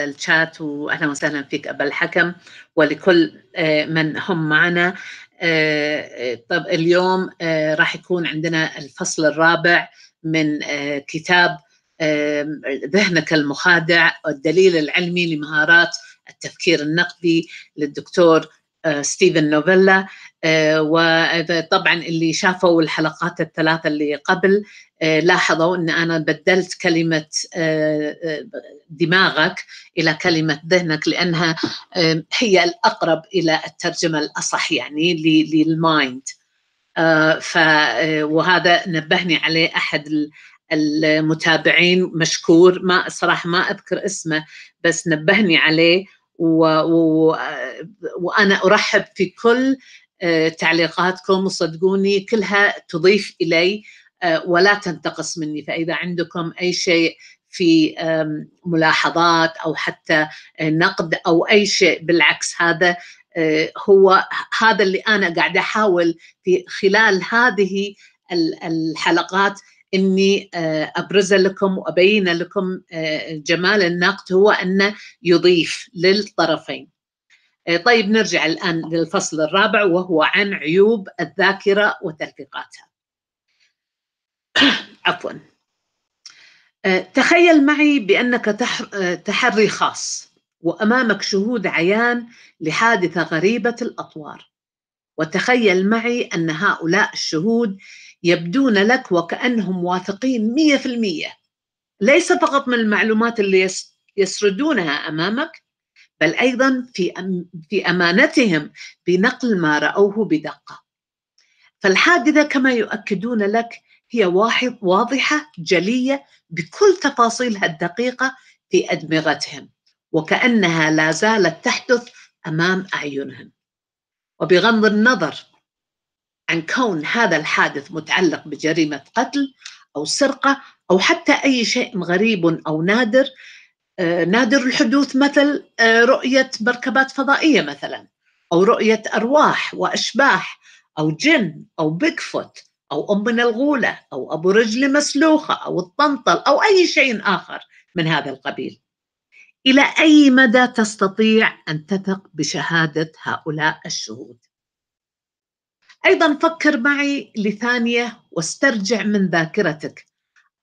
الشات واهلا وسهلا فيك ابا الحكم ولكل من هم معنا. طب اليوم راح يكون عندنا الفصل الرابع من كتاب ذهنك المخادع الدليل العلمي لمهارات التفكير النقدي للدكتور ستيفن نوفيلا. وطبعا اللي شافوا الحلقات الثلاثة اللي قبل لاحظوا أن أنا بدلت كلمة دماغك إلى كلمة ذهنك لأنها هي الأقرب إلى الترجمة الأصح يعني للمايند وهذا نبهني عليه أحد المتابعين مشكور ما صراحة ما أذكر اسمه بس نبهني عليه و... و... وأنا أرحب في كل تعليقاتكم وصدقوني كلها تضيف إلي ولا تنتقص مني فإذا عندكم أي شيء في ملاحظات أو حتى نقد أو أي شيء بالعكس هذا هو هذا اللي أنا قاعدة أحاول في خلال هذه الحلقات إني أبرز لكم وأبين لكم جمال النقد هو أنه يضيف للطرفين. طيب نرجع الآن للفصل الرابع وهو عن عيوب الذاكرة وتلفيقاتها. عفوا. تخيل معي بأنك تحري خاص وأمامك شهود عيان لحادثة غريبة الأطوار. وتخيل معي أن هؤلاء الشهود يبدون لك وكأنهم واثقين مية في المية ليس فقط من المعلومات اللي يسردونها أمامك بل أيضا في, في أمانتهم بنقل ما رأوه بدقة. فالحادثة كما يؤكدون لك هي واحد واضحة جلية بكل تفاصيلها الدقيقة في أدمغتهم وكأنها لا زالت تحدث أمام أعينهم. وبغض النظر عن كون هذا الحادث متعلق بجريمة قتل أو سرقة أو حتى أي شيء غريب أو نادر نادر الحدوث مثل رؤية مركبات فضائية مثلا أو رؤية أرواح وأشباح أو جن أو بيكفوت أو أم من الغولة أو أبو رجل مسلوخة أو الطنطل أو أي شيء آخر من هذا القبيل. إلى أي مدى تستطيع أن تثق بشهادة هؤلاء الشهود؟ أيضا فكر معي لثانية واسترجع من ذاكرتك.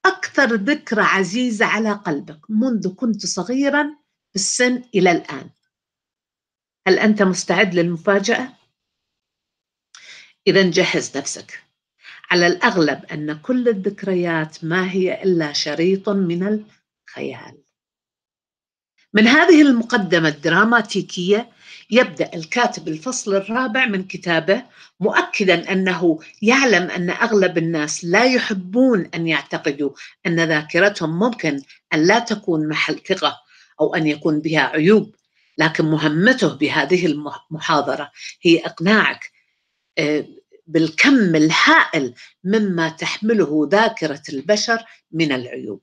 أكثر ذكرى عزيزة على قلبك منذ كنت صغيرا في السن إلى الآن. هل أنت مستعد للمفاجأة؟ إذا جهز نفسك. على الأغلب أن كل الذكريات ما هي إلا شريط من الخيال. من هذه المقدمة الدراماتيكية يبدأ الكاتب الفصل الرابع من كتابه مؤكدا أنه يعلم أن أغلب الناس لا يحبون أن يعتقدوا أن ذاكرتهم ممكن أن لا تكون محل ثقه أو أن يكون بها عيوب لكن مهمته بهذه المحاضرة هي إقناعك بالكم الهائل مما تحمله ذاكرة البشر من العيوب.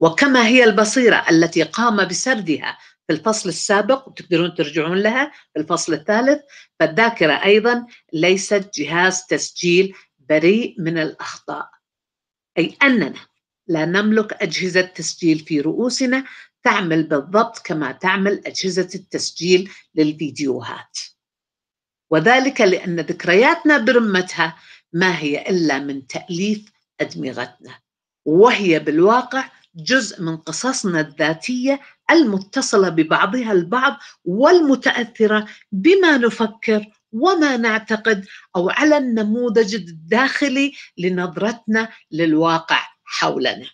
وكما هي البصيرة التي قام بسردها في الفصل السابق وتقدرون ترجعون لها في الفصل الثالث. فالذاكرة أيضا ليست جهاز تسجيل بريء من الأخطاء. أي أننا لا نملك أجهزة تسجيل في رؤوسنا تعمل بالضبط كما تعمل أجهزة التسجيل للفيديوهات. وذلك لأن ذكرياتنا برمتها ما هي إلا من تأليف أدمغتنا. وهي بالواقع جزء من قصصنا الذاتية المتصلة ببعضها البعض والمتأثرة بما نفكر وما نعتقد أو على النموذج الداخلي لنظرتنا للواقع حولنا.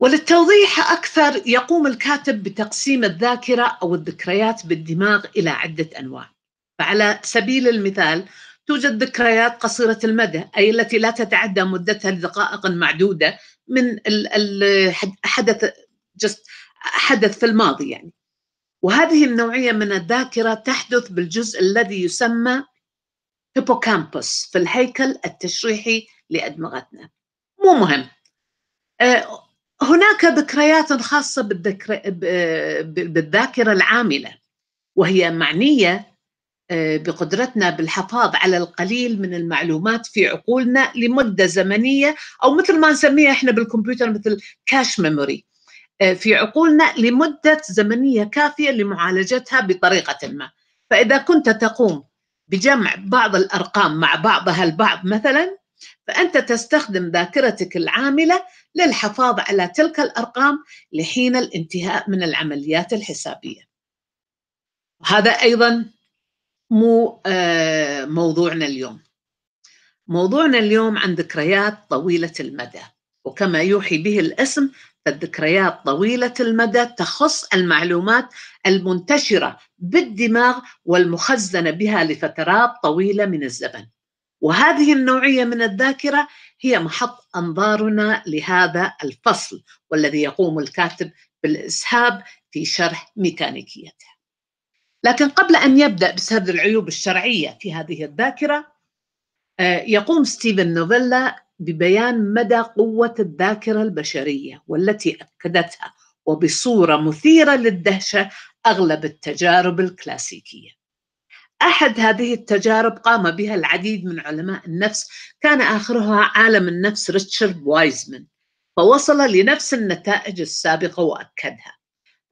وللتوضيح أكثر يقوم الكاتب بتقسيم الذاكرة أو الذكريات بالدماغ إلى عدة أنواع. فعلى سبيل المثال توجد ذكريات قصيرة المدى أي التي لا تتعدى مدتها لدقائق معدودة من حدث جست حدث في الماضي يعني. وهذه النوعية من الذاكرة تحدث بالجزء الذي يسمى هيبوكامبوس في الهيكل التشريحي لأدمغتنا مو مهم. هناك ذكريات خاصة بالذاكرة العاملة وهي معنية بقدرتنا بالحفاظ على القليل من المعلومات في عقولنا لمدة زمنية أو مثل ما نسميها إحنا بالكمبيوتر مثل كاش ميموري آه، في عقولنا لمدة زمنية كافية لمعالجتها بطريقة ما. فإذا كنت تقوم بجمع بعض الأرقام مع بعضها البعض مثلا فأنت تستخدم ذاكرتك العاملة للحفاظ على تلك الأرقام لحين الانتهاء من العمليات الحسابية. هذا أيضا مو آه، موضوعنا اليوم. موضوعنا اليوم عن ذكريات طويلة المدى وكما يوحي به الاسم فالذكريات طويلة المدى تخص المعلومات المنتشرة بالدماغ والمخزنة بها لفترات طويلة من الزمن. وهذه النوعية من الذاكرة هي محط أنظارنا لهذا الفصل والذي يقوم الكاتب بالإسهاب في شرح ميكانيكيتها لكن قبل أن يبدأ بسرد العيوب الشرعية في هذه الذاكرة آه، يقوم ستيفن نوفيلا ببيان مدى قوة الذاكرة البشرية والتي أكدتها وبصورة مثيرة للدهشة أغلب التجارب الكلاسيكية. أحد هذه التجارب قام بها العديد من علماء النفس كان آخرها عالم النفس ريتشارد وايزمان فوصل لنفس النتائج السابقة وأكدها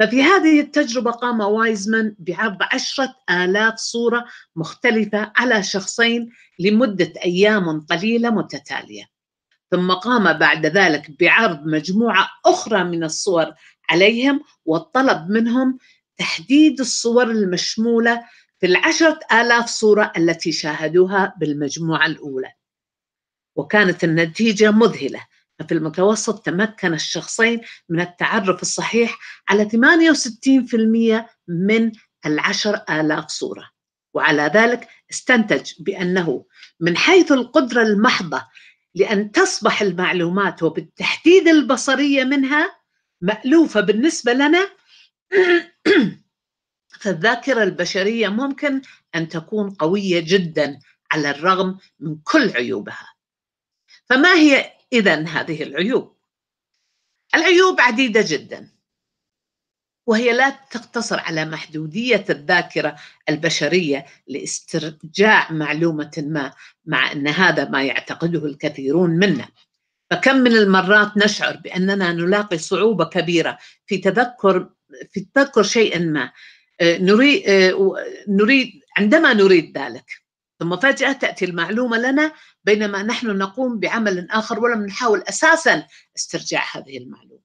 ففي هذه التجربة قام وايزمان بعرض عشرة آلاف صورة مختلفة على شخصين لمدة أيام قليلة متتالية. ثم قام بعد ذلك بعرض مجموعة أخرى من الصور عليهم والطلب منهم تحديد الصور المشمولة في العشرة آلاف صورة التي شاهدوها بالمجموعة الأولى. وكانت النتيجة مذهلة ففي المتوسط تمكن الشخصين من التعرف الصحيح على 68% من العشر آلاف صورة. وعلى ذلك استنتج بأنه من حيث القدرة المحضة لأن تصبح المعلومات وبالتحديد البصرية منها مألوفة بالنسبة لنا فالذاكرة البشرية ممكن أن تكون قوية جدا على الرغم من كل عيوبها. فما هي إذا هذه العيوب؟ العيوب عديدة جدا. وهي لا تقتصر على محدودية الذاكرة البشرية لاسترجاع معلومة ما مع أن هذا ما يعتقده الكثيرون منا. فكم من المرات نشعر بأننا نلاقي صعوبة كبيرة في تذكر في تذكر شيئا ما. آه، نريد آه، نريد عندما نريد ذلك ثم فجأة تأتي المعلومة لنا بينما نحن نقوم بعمل آخر ولم نحاول أساسا استرجاع هذه المعلومة.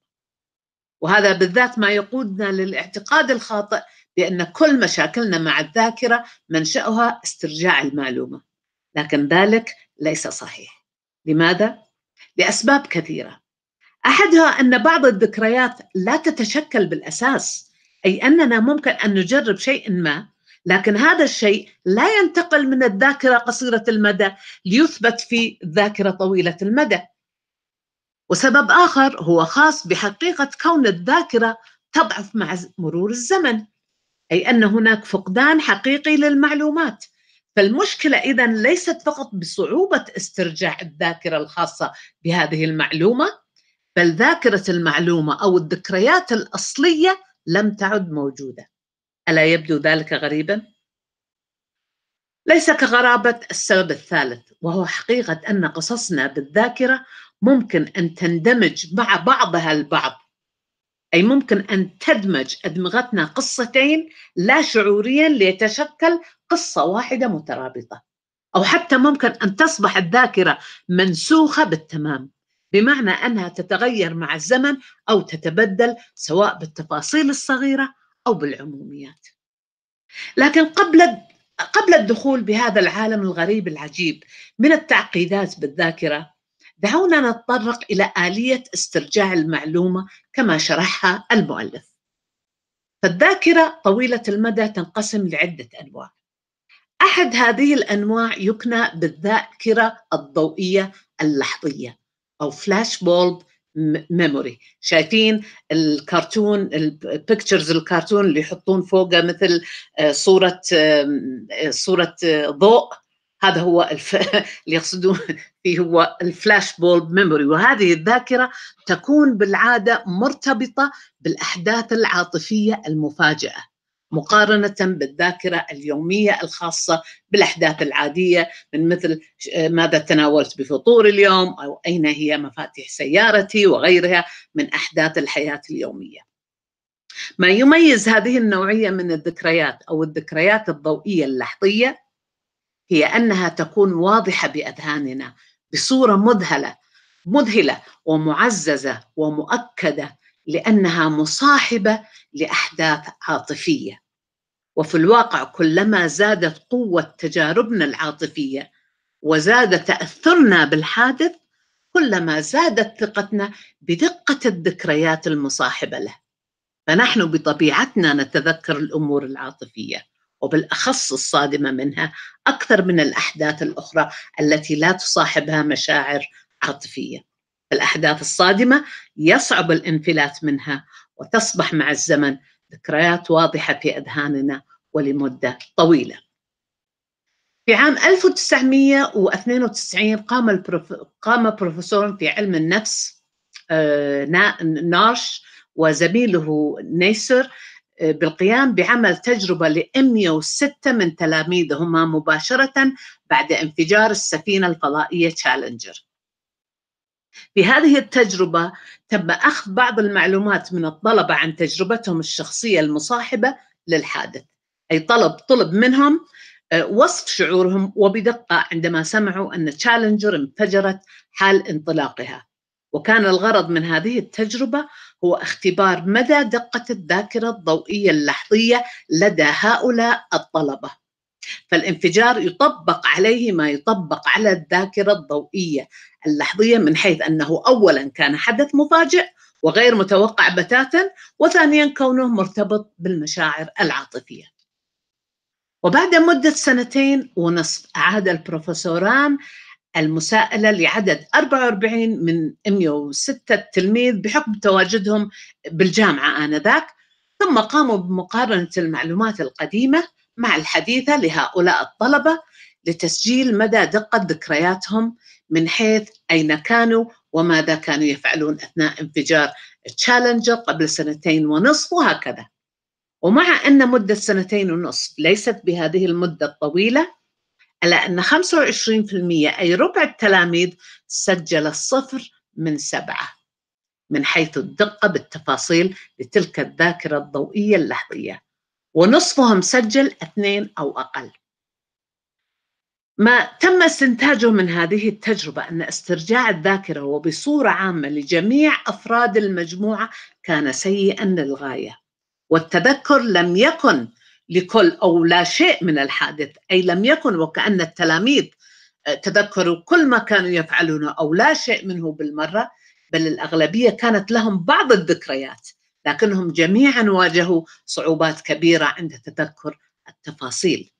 وهذا بالذات ما يقودنا للاعتقاد الخاطئ بأن كل مشاكلنا مع الذاكرة منشأها استرجاع المعلومة. لكن ذلك ليس صحيح. لماذا؟ لأسباب كثيرة. أحدها أن بعض الذكريات لا تتشكل بالأساس أي أننا ممكن أن نجرب شيء ما لكن هذا الشيء لا ينتقل من الذاكرة قصيرة المدى ليثبت في ذاكرة طويلة المدى. وسبب آخر هو خاص بحقيقة كون الذاكرة تضعف مع مرور الزمن أي أن هناك فقدان حقيقي للمعلومات. فالمشكلة إذا ليست فقط بصعوبة استرجاع الذاكرة الخاصة بهذه المعلومة بل ذاكرة المعلومة أو الذكريات الأصلية لم تعد موجودة. ألا يبدو ذلك غريبا؟ ليس كغرابة السبب الثالث وهو حقيقة أن قصصنا بالذاكرة ممكن أن تندمج مع بعضها البعض أي ممكن أن تدمج أدمغتنا قصتين لا شعوريا ليتشكل قصة واحدة مترابطة أو حتى ممكن أن تصبح الذاكرة منسوخة بالتمام بمعنى أنها تتغير مع الزمن أو تتبدل سواء بالتفاصيل الصغيرة أو بالعموميات. لكن قبل قبل الدخول بهذا العالم الغريب العجيب من التعقيدات بالذاكرة دعونا نتطرق إلى آلية استرجاع المعلومة كما شرحها المؤلف. فالذاكرة طويلة المدى تنقسم لعدة أنواع. أحد هذه الأنواع يكنى بالذاكرة الضوئية اللحظية أو flashbulb memory شايفين الكرتون ال pictures الكرتون اللي يحطون فوقه مثل آه، صورة صورة ضوء. هذا هو الف... اللي يقصدون فيه هو الفلاش بولب ميموري وهذه الذاكرة تكون بالعادة مرتبطة بالأحداث العاطفية المفاجئة. مقارنة بالذاكرة اليومية الخاصة بالأحداث العادية من مثل ماذا تناولت بفطور اليوم أو أين هي مفاتيح سيارتي وغيرها من أحداث الحياة اليومية. ما يميز هذه النوعية من الذكريات أو الذكريات الضوئية اللحظية هي أنها تكون واضحة بأذهاننا بصورة مذهلة مذهلة ومعززة ومؤكدة لأنها مصاحبة لأحداث عاطفية. وفي الواقع كلما زادت قوة تجاربنا العاطفية وزاد تأثرنا بالحادث كلما زادت ثقتنا بدقة الذكريات المصاحبة له. فنحن بطبيعتنا نتذكر الأمور العاطفية وبالأخص الصادمة منها أكثر من الأحداث الأخرى التي لا تصاحبها مشاعر عاطفية. الأحداث الصادمة يصعب الانفلات منها وتصبح مع الزمن ذكريات واضحة في أذهاننا ولمدة طويلة. في عام 1992 قام البروف... قام بروفيسور في علم النفس آه، نارش وزميله نيسر آه، بالقيام بعمل تجربة ل 106 من تلاميذهما مباشرة بعد انفجار السفينة الفضائية تشالنجر في هذه التجربة تم أخذ بعض المعلومات من الطلبة عن تجربتهم الشخصية المصاحبة للحادث. أي طلب طلب منهم آه، وصف شعورهم وبدقة عندما سمعوا أن تشالنجر انفجرت حال انطلاقها. وكان الغرض من هذه التجربة هو اختبار مدى دقة الذاكرة الضوئية اللحظية لدى هؤلاء الطلبة. فالانفجار يطبق عليه ما يطبق على الذاكرة الضوئية. اللحظية من حيث أنه أولا كان حدث مفاجئ وغير متوقع بتاتا وثانيا كونه مرتبط بالمشاعر العاطفية. وبعد مدة سنتين ونصف عاد البروفيسوران المساءلة لعدد 44 من 106 تلميذ بحكم تواجدهم بالجامعة آنذاك ثم قاموا بمقارنة المعلومات القديمة مع الحديثة لهؤلاء الطلبة لتسجيل مدى دقة ذكرياتهم من حيث أين كانوا وماذا كانوا يفعلون أثناء انفجار تشالنجر قبل سنتين ونصف وهكذا. ومع أن مدة سنتين ونصف ليست بهذه المدة الطويلة ألا أن 25% أي ربع التلاميذ سجل الصفر من سبعة من حيث الدقة بالتفاصيل لتلك الذاكرة الضوئية اللحظية. ونصفهم سجل اثنين أو أقل. ما تم استنتاجه من هذه التجربة أن استرجاع الذاكرة وبصورة عامة لجميع أفراد المجموعة كان سيئا للغاية والتذكر لم يكن لكل أو لا شيء من الحادث أي لم يكن وكأن التلاميذ آه، تذكروا كل ما كانوا يفعلونه أو لا شيء منه بالمرة بل الأغلبية كانت لهم بعض الذكريات. لكنهم جميعا واجهوا صعوبات كبيرة عند تذكر التفاصيل.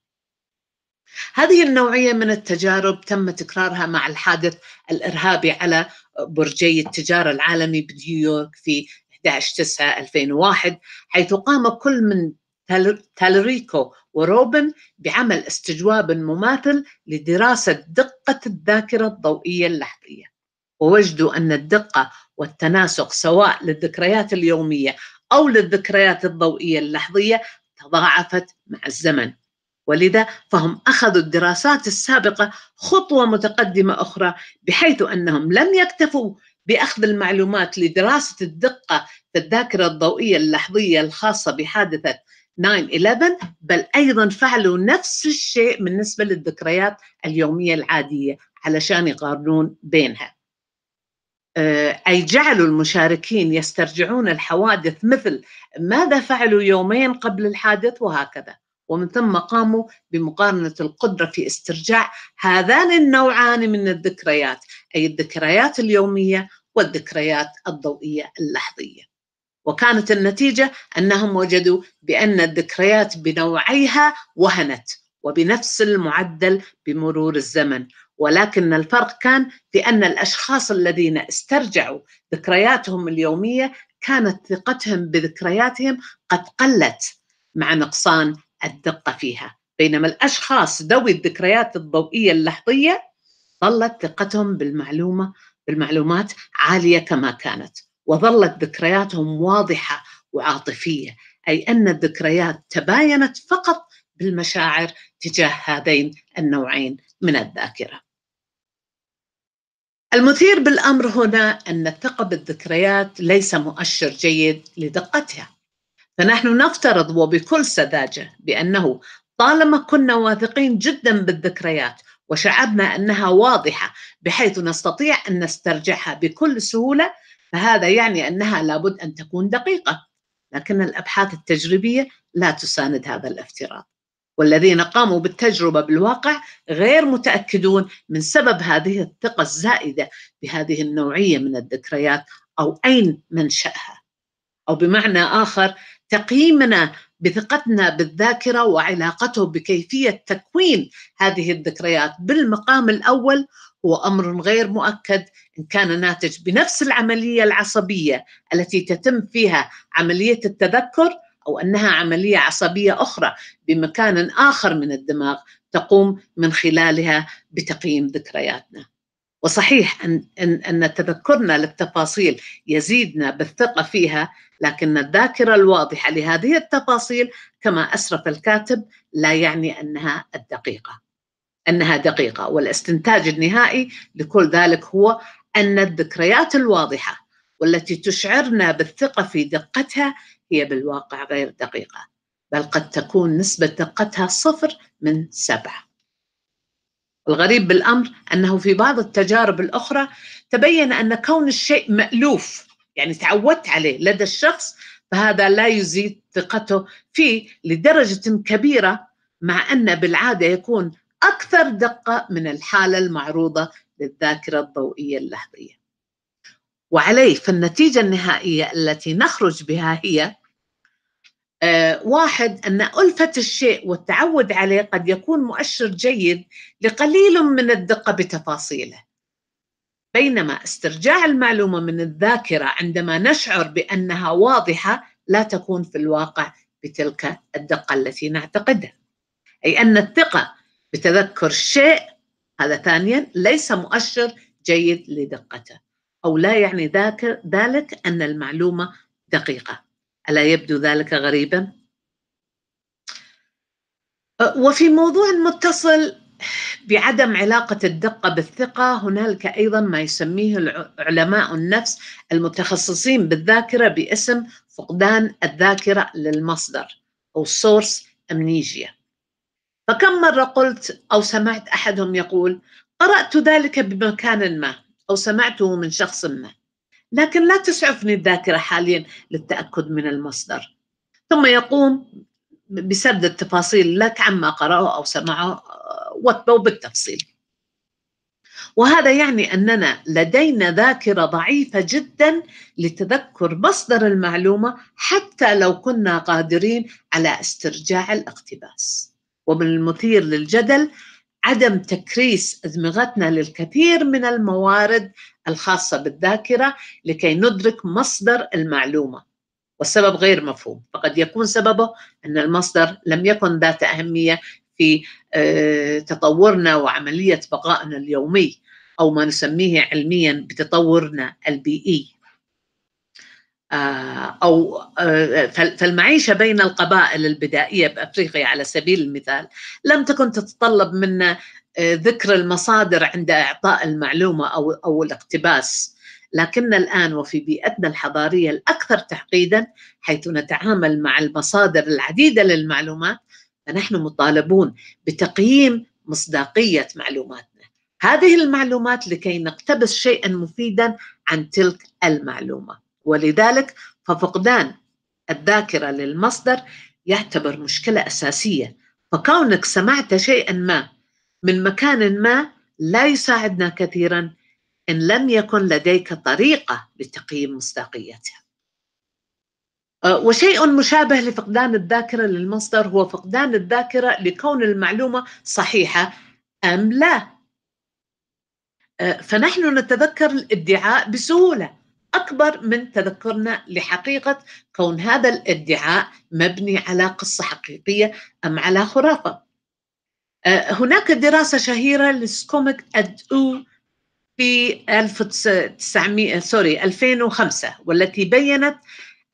هذه النوعية من التجارب تم تكرارها مع الحادث الإرهابي على برجي التجارة العالمي بنيويورك في 11 9 2001 حيث قام كل من تالريكو وروبن بعمل استجواب مماثل لدراسة دقة الذاكرة الضوئية اللحظية. ووجدوا أن الدقة والتناسق سواء للذكريات اليومية أو للذكريات الضوئية اللحظية تضاعفت مع الزمن. ولذا فهم أخذوا الدراسات السابقة خطوة متقدمة أخرى بحيث أنهم لم يكتفوا بأخذ المعلومات لدراسة الدقة في الذاكرة الضوئية اللحظية الخاصة بحادثة 9/11 بل أيضا فعلوا نفس الشيء بالنسبة للذكريات اليومية العادية علشان يقارنون بينها. أي جعلوا المشاركين يسترجعون الحوادث مثل ماذا فعلوا يومين قبل الحادث وهكذا. ومن ثم قاموا بمقارنة القدرة في استرجاع هذان النوعان من الذكريات أي الذكريات اليومية والذكريات الضوئية اللحظية. وكانت النتيجة أنهم وجدوا بأن الذكريات بنوعيها وهنت وبنفس المعدل بمرور الزمن. ولكن الفرق كان في أن الأشخاص الذين استرجعوا ذكرياتهم اليومية كانت ثقتهم بذكرياتهم قد قلت مع نقصان الدقة فيها بينما الأشخاص ذوي الذكريات الضوئية اللحظية ظلت ثقتهم بالمعلومة بالمعلومات عالية كما كانت وظلت ذكرياتهم واضحة وعاطفية أي أن الذكريات تباينت فقط بالمشاعر تجاه هذين النوعين من الذاكرة. المثير بالأمر هنا أن الثقة بالذكريات ليس مؤشر جيد لدقتها. فنحن نفترض وبكل سذاجة بأنه طالما كنا واثقين جدا بالذكريات وشعرنا أنها واضحة بحيث نستطيع أن نسترجعها بكل سهولة فهذا يعني أنها لابد أن تكون دقيقة لكن الأبحاث التجريبية لا تساند هذا الافتراض والذين قاموا بالتجربة بالواقع غير متأكدون من سبب هذه الثقة الزائدة بهذه النوعية من الذكريات أو أين منشأها. أو بمعنى آخر تقييمنا بثقتنا بالذاكرة وعلاقته بكيفية تكوين هذه الذكريات بالمقام الأول هو أمر غير مؤكد إن كان ناتج بنفس العملية العصبية التي تتم فيها عملية التذكر أو أنها عملية عصبية أخرى بمكان آخر من الدماغ تقوم من خلالها بتقييم ذكرياتنا. وصحيح ان ان, أن تذكرنا للتفاصيل يزيدنا بالثقة فيها لكن الذاكرة الواضحة لهذه التفاصيل كما أسرف الكاتب لا يعني أنها الدقيقة. أنها دقيقة والاستنتاج النهائي لكل ذلك هو أن الذكريات الواضحة والتي تشعرنا بالثقة في دقتها هي بالواقع غير دقيقة بل قد تكون نسبة دقتها صفر من سبعة. الغريب بالأمر أنه في بعض التجارب الأخرى تبين أن كون الشيء مألوف يعني تعودت عليه لدى الشخص فهذا لا يزيد ثقته فيه لدرجة كبيرة مع أن بالعادة يكون أكثر دقة من الحالة المعروضة للذاكرة الضوئية اللحظية. وعليه فالنتيجة النهائية التي نخرج بها هي آه واحد أن الفه الشيء والتعود عليه قد يكون مؤشر جيد لقليل من الدقة بتفاصيله. بينما استرجاع المعلومة من الذاكرة عندما نشعر بأنها واضحة لا تكون في الواقع بتلك الدقة التي نعتقدها. أي أن الثقة بتذكر الشيء هذا ثانيا ليس مؤشر جيد لدقته أو لا يعني ذاك ذلك أن المعلومة دقيقة. ألا يبدو ذلك غريبا؟ وفي موضوع متصل بعدم علاقة الدقة بالثقة هنالك أيضا ما يسميه علماء النفس المتخصصين بالذاكرة باسم فقدان الذاكرة للمصدر أو source amnesia. فكم مرة قلت أو سمعت أحدهم يقول قرأت ذلك بمكان ما أو سمعته من شخص ما. لكن لا تسعفني الذاكرة حاليا للتأكد من المصدر. ثم يقوم بسرد التفاصيل لك عما قرأه أو سمعه واتبعوا بالتفصيل. وهذا يعني أننا لدينا ذاكرة ضعيفة جدا لتذكر مصدر المعلومة حتى لو كنا قادرين على استرجاع الاقتباس. ومن المثير للجدل عدم تكريس أدمغتنا للكثير من الموارد الخاصة بالذاكرة لكي ندرك مصدر المعلومة. والسبب غير مفهوم. فقد يكون سببه أن المصدر لم يكن ذات أهمية في آه، تطورنا وعملية بقائنا اليومي أو ما نسميه علميا بتطورنا البيئي. آه، أو آه، فالمعيشة بين القبائل البدائية بأفريقيا على سبيل المثال لم تكن تتطلب منا آه، ذكر المصادر عند إعطاء المعلومة أو أو الاقتباس لكن الآن وفي بيئتنا الحضارية الأكثر تعقيدا حيث نتعامل مع المصادر العديدة للمعلومات فنحن مطالبون بتقييم مصداقية معلوماتنا. هذه المعلومات لكي نقتبس شيئا مفيدا عن تلك المعلومة. ولذلك ففقدان الذاكرة للمصدر يعتبر مشكلة أساسية. فكونك سمعت شيئا ما من مكان ما لا يساعدنا كثيرا إن لم يكن لديك طريقة لتقييم مصداقيتها. أه، وشيء مشابه لفقدان الذاكرة للمصدر هو فقدان الذاكرة لكون المعلومة صحيحة أم لا. أه، فنحن نتذكر الادعاء بسهولة. أكبر من تذكرنا لحقيقة كون هذا الادعاء مبني على قصة حقيقية أم على خرافة. آه، هناك دراسة شهيرة لسكوميك ادو في 1900 sorry 2005 والتي بينت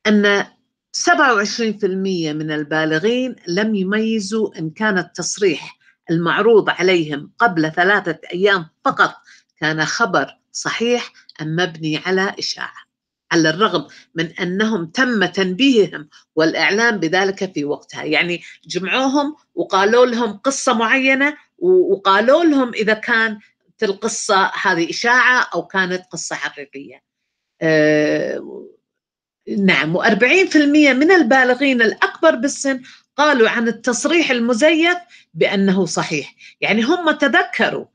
أن 27% من البالغين لم يميزوا إن كان التصريح المعروض عليهم قبل ثلاثة أيام فقط كان خبر صحيح أم مبني على إشاعة على الرغم من أنهم تم تنبيههم والإعلام بذلك في وقتها. يعني جمعوهم وقالوا لهم قصة معينة وقالوا لهم إذا كان القصة هذه إشاعة أو كانت قصة حقيقية. أه نعم و40% من البالغين الأكبر بالسن قالوا عن التصريح المزيف بأنه صحيح. يعني هم تذكروا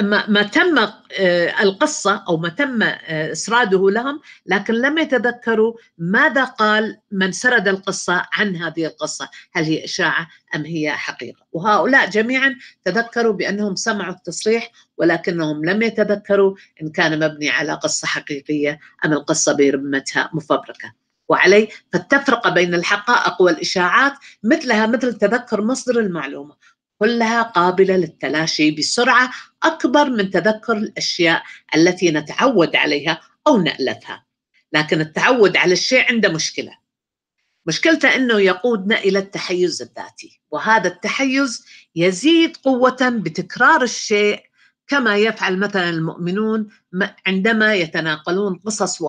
ما, ما تم آه، القصة أو ما تم آه، إسراده لهم لكن لم يتذكروا ماذا قال من سرد القصة عن هذه القصة هل هي إشاعة أم هي حقيقة. وهؤلاء جميعا تذكروا بأنهم سمعوا التصريح ولكنهم لم يتذكروا إن كان مبني على قصة حقيقية أم القصة برمتها مفبركة. وعليه فالتفرقة بين الحقائق والإشاعات مثلها مثل تذكر مصدر المعلومة. كلها قابلة للتلاشي بسرعة أكبر من تذكر الأشياء التي نتعود عليها أو نألفها. لكن التعود على الشيء عنده مشكلة. مشكلته إنه يقودنا إلى التحيز الذاتي وهذا التحيز يزيد قوة بتكرار الشيء كما يفعل مثلا المؤمنون عندما يتناقلون قصص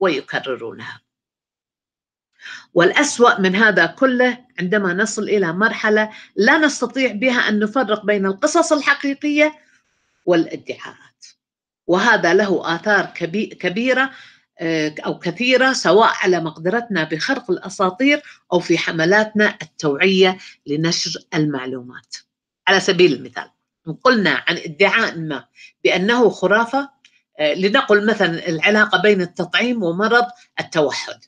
ويكررونها. والأسوأ من هذا كله عندما نصل إلى مرحلة لا نستطيع بها أن نفرق بين القصص الحقيقية والادعاءات. وهذا له آثار كبيرة آه، أو كثيرة سواء على مقدرتنا بخرق الأساطير أو في حملاتنا التوعية لنشر المعلومات. على سبيل المثال قلنا عن ادعاء ما بأنه خرافة آه، لنقل مثلا العلاقة بين التطعيم ومرض التوحد.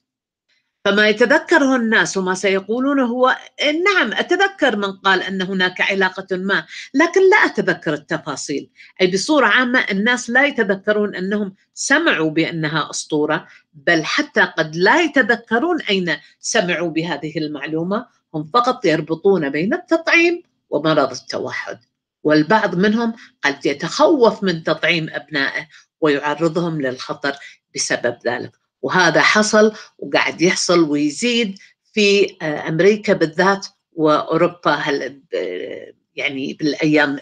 فما يتذكره الناس وما سيقولونه هو نعم أتذكر من قال أن هناك علاقة ما لكن لا أتذكر التفاصيل. أي بصورة عامة الناس لا يتذكرون أنهم سمعوا بأنها أسطورة بل حتى قد لا يتذكرون أين سمعوا بهذه المعلومة. هم فقط يربطون بين التطعيم ومرض التوحد والبعض منهم قد يتخوف من تطعيم أبنائه ويعرضهم للخطر بسبب ذلك. وهذا حصل وقاعد يحصل ويزيد في آه، أمريكا بالذات وأوروبا يعني بالأيام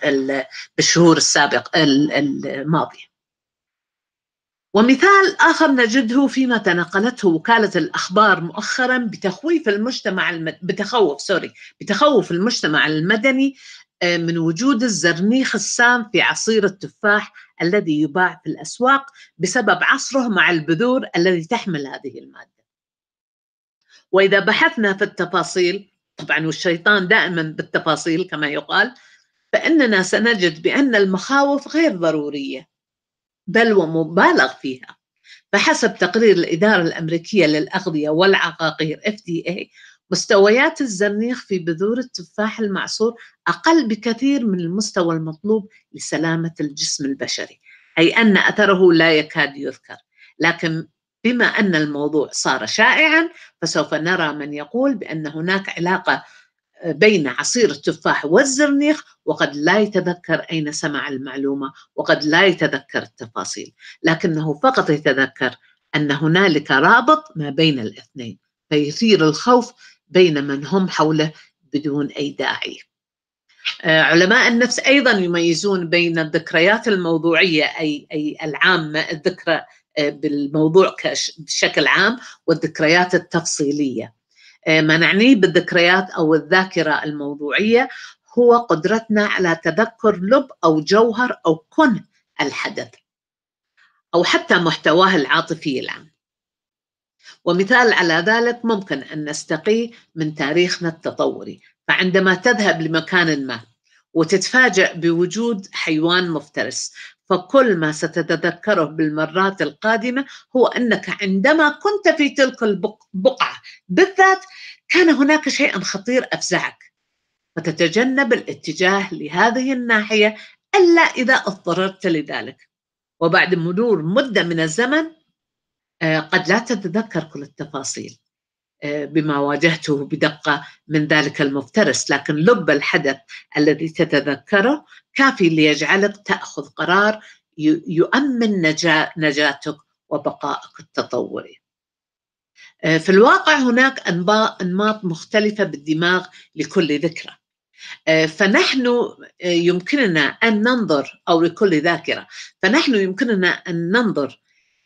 بالشهور السابقه الماضية. ومثال آخر نجده فيما تنقلته وكالة الأخبار مؤخرا بتخويف المجتمع المد... بتخوف سوري بتخوف المجتمع المدني من وجود الزرنيخ السام في عصير التفاح الذي يباع في الأسواق بسبب عصره مع البذور الذي تحمل هذه المادة. وإذا بحثنا في التفاصيل طبعا والشيطان دائما بالتفاصيل كما يقال فإننا سنجد بأن المخاوف غير ضرورية بل ومبالغ فيها. فحسب تقرير الإدارة الأمريكية للأغذية والعقاقير FDA مستويات الزرنيخ في بذور التفاح المعصور أقل بكثير من المستوى المطلوب لسلامة الجسم البشري. أي أن أثره لا يكاد يذكر. لكن بما أن الموضوع صار شائعا فسوف نرى من يقول بأن هناك علاقة بين عصير التفاح والزرنيخ وقد لا يتذكر أين سمع المعلومة وقد لا يتذكر التفاصيل. لكنه فقط يتذكر أن هنالك رابط ما بين الاثنين. فيثير الخوف بين من هم حوله بدون أي داعي. آه، علماء النفس أيضا يميزون بين الذكريات الموضوعية أي, أي العامة الذكرى آه، بالموضوع بشكل عام والذكريات التفصيلية. آه، ما نعنيه بالذكريات أو الذاكرة الموضوعية هو قدرتنا على تذكر لب أو جوهر أو كن الحدث أو حتى محتواه العاطفي العام. ومثال على ذلك ممكن أن نستقي من تاريخنا التطوري. فعندما تذهب لمكان ما وتتفاجأ بوجود حيوان مفترس فكل ما ستتذكره بالمرات القادمة هو أنك عندما كنت في تلك البقعة بالذات كان هناك شيء خطير أفزعك. فتتجنب الاتجاه لهذه الناحية إلا إذا اضطررت لذلك. وبعد مرور مدة من الزمن قد لا تتذكر كل التفاصيل آه، بما واجهته بدقة من ذلك المفترس لكن لب الحدث الذي تتذكره كافي ليجعلك تأخذ قرار يؤمن نجاتك وبقائك التطوري. آه، في الواقع هناك أنماط مختلفة بالدماغ لكل ذكرى. آه، فنحن آه، يمكننا أن ننظر أو لكل ذاكرة فنحن يمكننا أن ننظر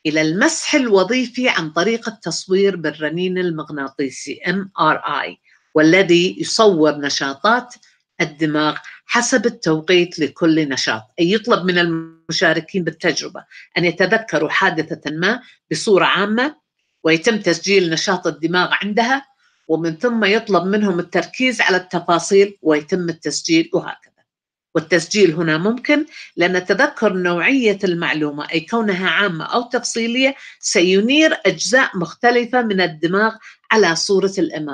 إلى المسح الوظيفي عن طريق التصوير بالرنين المغناطيسي MRI والذي يصور نشاطات الدماغ حسب التوقيت لكل نشاط أي يطلب من المشاركين بالتجربة أن يتذكروا حادثة ما بصورة عامة ويتم تسجيل نشاط الدماغ عندها ومن ثم يطلب منهم التركيز على التفاصيل ويتم التسجيل وهكذا. والتسجيل هنا ممكن لأن تذكر نوعية المعلومة أي كونها عامة أو تفصيلية سينير أجزاء مختلفة من الدماغ على صورة الام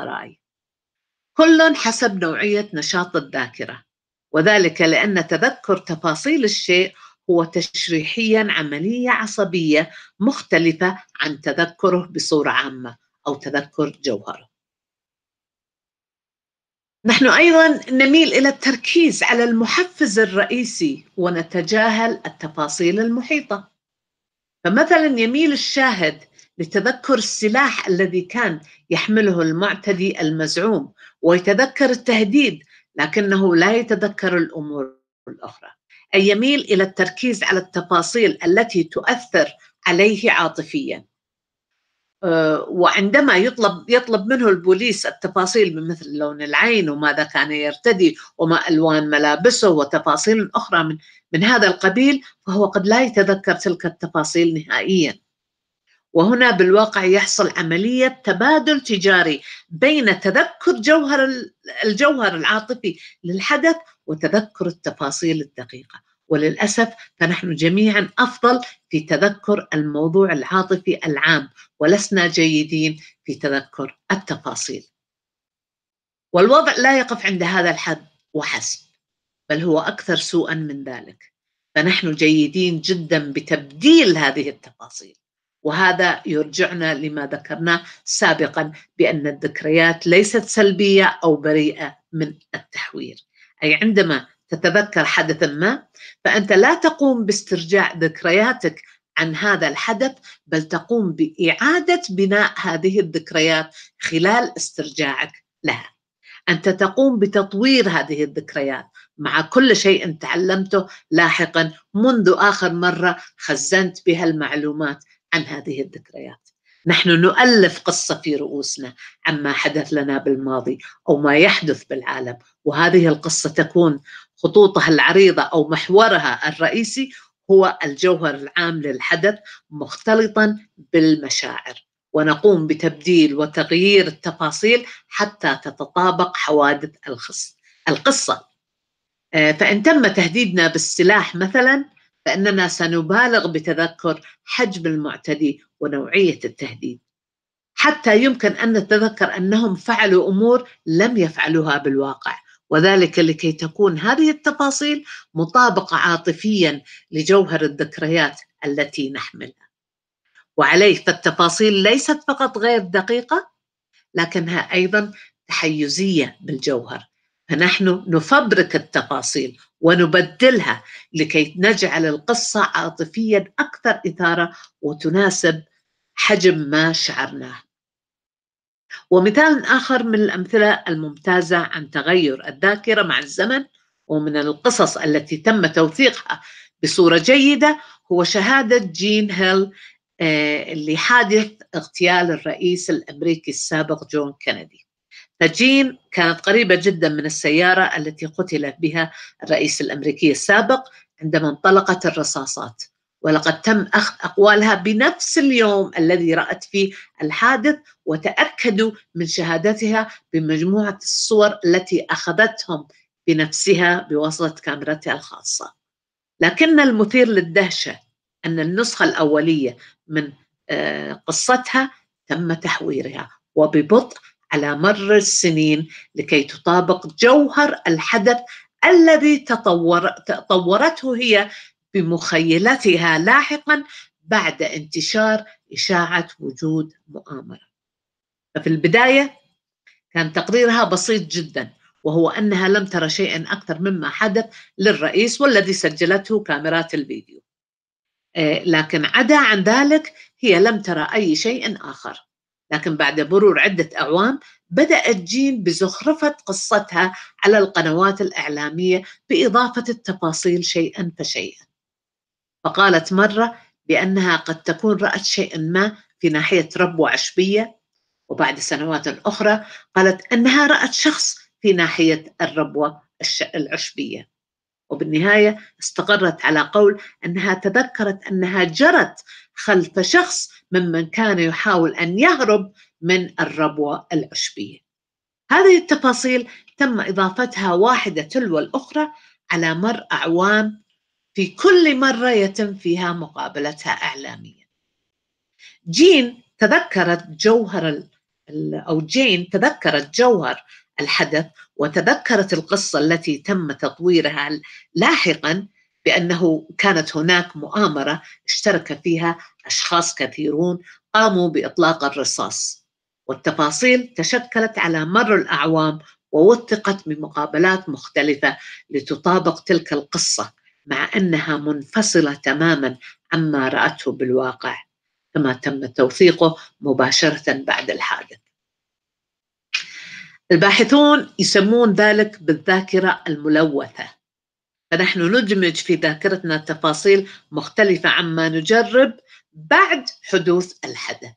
كل حسب نوعية نشاط الذاكرة. وذلك لأن تذكر تفاصيل الشيء هو تشريحيا عملية عصبية مختلفة عن تذكره بصورة عامة أو تذكر جوهره. نحن أيضا نميل إلى التركيز على المحفز الرئيسي ونتجاهل التفاصيل المحيطة. فمثلا يميل الشاهد لتذكر السلاح الذي كان يحمله المعتدي المزعوم ويتذكر التهديد لكنه لا يتذكر الأمور الأخرى. أي يميل إلى التركيز على التفاصيل التي تؤثر عليه عاطفيا. وعندما يطلب يطلب منه البوليس التفاصيل من مثل لون العين وماذا كان يرتدي وما ألوان ملابسه وتفاصيل أخرى من من هذا القبيل فهو قد لا يتذكر تلك التفاصيل نهائيا. وهنا بالواقع يحصل عملية تبادل تجاري بين تذكر جوهر الجوهر العاطفي للحدث وتذكر التفاصيل الدقيقة. وللأسف فنحن جميعا أفضل في تذكر الموضوع العاطفي العام ولسنا جيدين في تذكر التفاصيل. والوضع لا يقف عند هذا الحد وحسب بل هو أكثر سوءا من ذلك. فنحن جيدين جدا بتبديل هذه التفاصيل. وهذا يرجعنا لما ذكرناه سابقا بأن الذكريات ليست سلبية أو بريئة من التحوير. أي عندما تتذكر حدثا ما فأنت لا تقوم باسترجاع ذكرياتك عن هذا الحدث بل تقوم بإعادة بناء هذه الذكريات خلال استرجاعك لها. أنت تقوم بتطوير هذه الذكريات مع كل شيء تعلمته لاحقا منذ آخر مرة خزنت بها المعلومات عن هذه الذكريات. نحن نؤلف قصة في رؤوسنا عما حدث لنا بالماضي أو ما يحدث بالعالم. وهذه القصة تكون خطوطها العريضة أو محورها الرئيسي هو الجوهر العام للحدث مختلطا بالمشاعر. ونقوم بتبديل وتغيير التفاصيل حتى تتطابق حوادث القصة. آه، فإن تم تهديدنا بالسلاح مثلا فإننا سنبالغ بتذكر حجم المعتدي ونوعية التهديد. حتى يمكن أن نتذكر أنهم فعلوا أمور لم يفعلوها بالواقع وذلك لكي تكون هذه التفاصيل مطابقة عاطفيا لجوهر الذكريات التي نحملها. وعليه فالتفاصيل ليست فقط غير دقيقة لكنها أيضا تحيزية بالجوهر. فنحن نفبرك التفاصيل ونبدلها لكي نجعل القصة عاطفيا أكثر إثارة وتناسب حجم ما شعرناه. ومثال آخر من الأمثلة الممتازة عن تغير الذاكرة مع الزمن ومن القصص التي تم توثيقها بصورة جيدة هو شهادة جين هيل آه، لحادث اغتيال الرئيس الأمريكي السابق جون كينيدي. فجين كانت قريبة جدا من السيارة التي قتل بها الرئيس الأمريكي السابق عندما انطلقت الرصاصات. ولقد تم أخذ أقوالها بنفس اليوم الذي رأت فيه الحادث وتأكدوا من شهادتها بمجموعة الصور التي أخذتهم بنفسها بواسطة كاميرتها الخاصة. لكن المثير للدهشة أن النسخة الأولية من آه، قصتها تم تحويرها وببطء على مر السنين لكي تطابق جوهر الحدث الذي تطور تطورته هي بمخيلتها لاحقا بعد انتشار إشاعة وجود مؤامرة. ففي البداية كان تقريرها بسيط جدا وهو أنها لم ترى شيئا أكثر مما حدث للرئيس والذي سجلته كاميرات الفيديو. آه، لكن عدا عن ذلك هي لم ترى أي شيء آخر. لكن بعد مرور عدة أعوام بدأت جين بزخرفة قصتها على القنوات الإعلامية بإضافة التفاصيل شيئا فشيئا. فقالت مرة بأنها قد تكون رأت شيئا ما في ناحية ربوة عشبية وبعد سنوات أخرى قالت أنها رأت شخص في ناحية الربوة العشبية. وبالنهاية استقرت على قول أنها تذكرت أنها جرت خلف شخص ممن كان يحاول أن يهرب من الربوة العشبية هذه التفاصيل تم إضافتها واحدة تلو الأخرى على مر أعوام في كل مرة يتم فيها مقابلتها إعلاميا. جين تذكرت جوهر أو جين تذكرت جوهر الحدث وتذكرت القصة التي تم تطويرها لاحقا بأنه كانت هناك مؤامرة اشترك فيها أشخاص كثيرون قاموا بإطلاق الرصاص والتفاصيل تشكلت على مر الأعوام ووثقت بمقابلات مختلفة لتطابق تلك القصة مع أنها منفصلة تماما عما رأته بالواقع كما تم توثيقه مباشرة بعد الحادث. الباحثون يسمون ذلك بالذاكرة الملوثة. فنحن ندمج في ذاكرتنا تفاصيل مختلفة عما نجرب بعد حدوث الحدث.